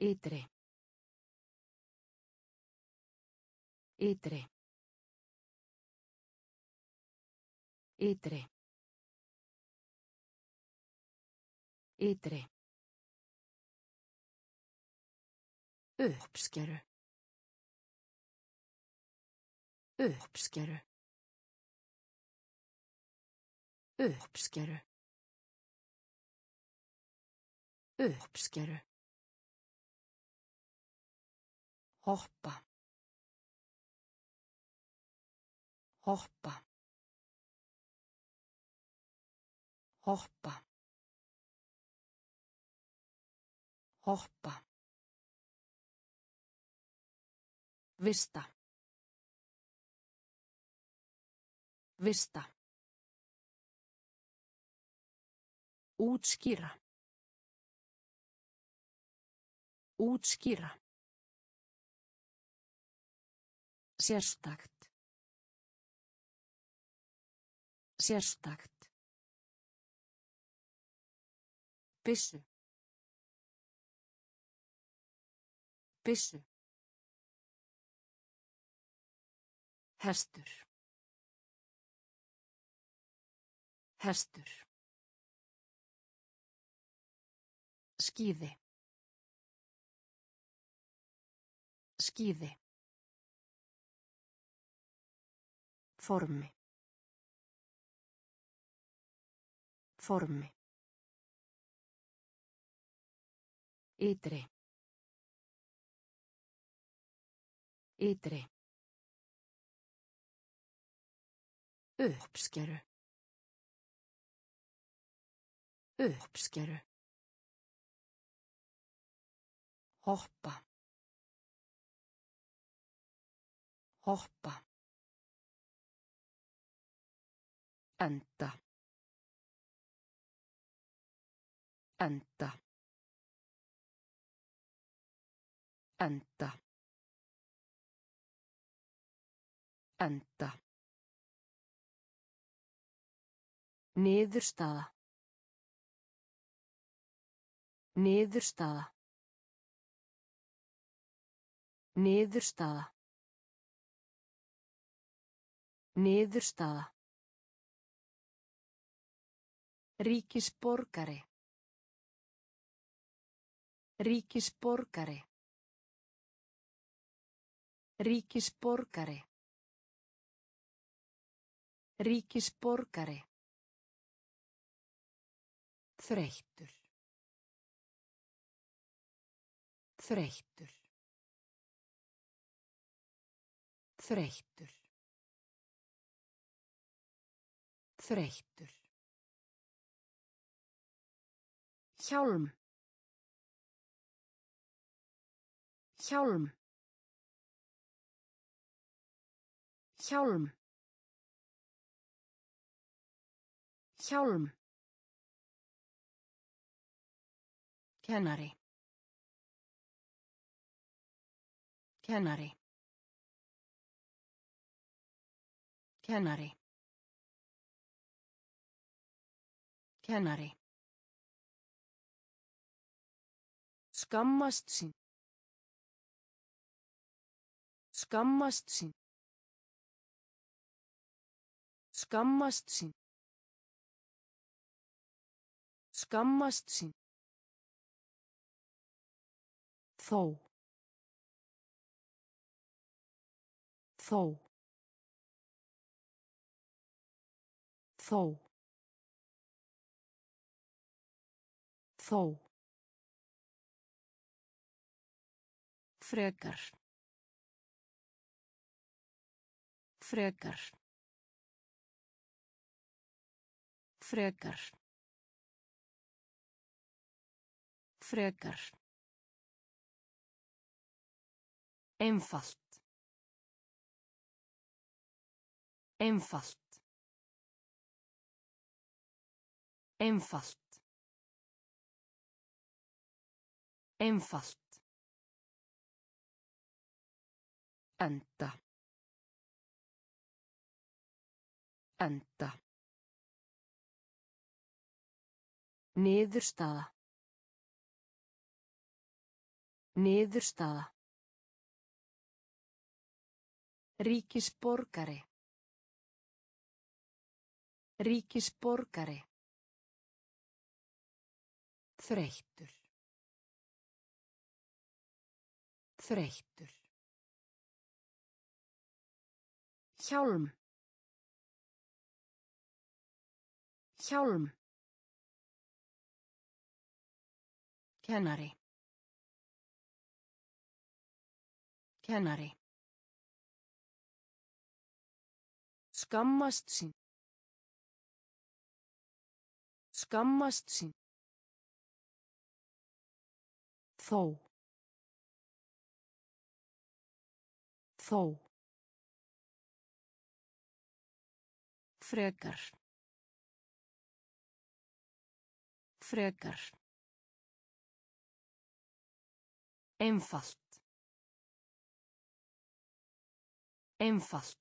Ytri. Ytri. Ytri. Ytri. Uppskeru. Uppskeru. Uppskeru. Uppskeru. Hoppa. Hoppa. Hoppa. Hoppa. Vista. Vista. Útskýra. Útskýra. Sérstakt. Sérstakt. Byssu. Byssu. Hestur. Hestur. Skíði. Skíði. Formi. Formi. Ytri. Ytri. Uppskeru. Uppskeru. Hoppa. Hoppa. Enda. Enda. Enda. Enda. Niðurstaða. Niðurstaða. Niðurstaða. Niðurstaða. Ríkisborgari. Ríkisborgari. Ríkisborgari. Ríkisborgari. Þreyttur. Þreyttur. Þreyttur. Þreyttur. Hjálm. Hjálm. Hjálm. Hjálm. Kennari. Kennari. Kennari. Kennari. Skammast sín. Skammast sín. Skammast sín. Skammast sín. Þó. Þó. Þó. Þó. Frekar. Frekar. Frekar. Frekar. Einfalt. Einfalt. Einfalt. Einfalt. Enda. Enda. Niðurstaða. Niðurstaða. Ríkisborgari. Ríkisborgari. Þreyttur. Þreyttur. Hjálm. Hjálm. Kennari. Kennari. Skammast sín. Skammast sín. Þó. Þó. Frekar. Frekar. Einfalt. Einfalt.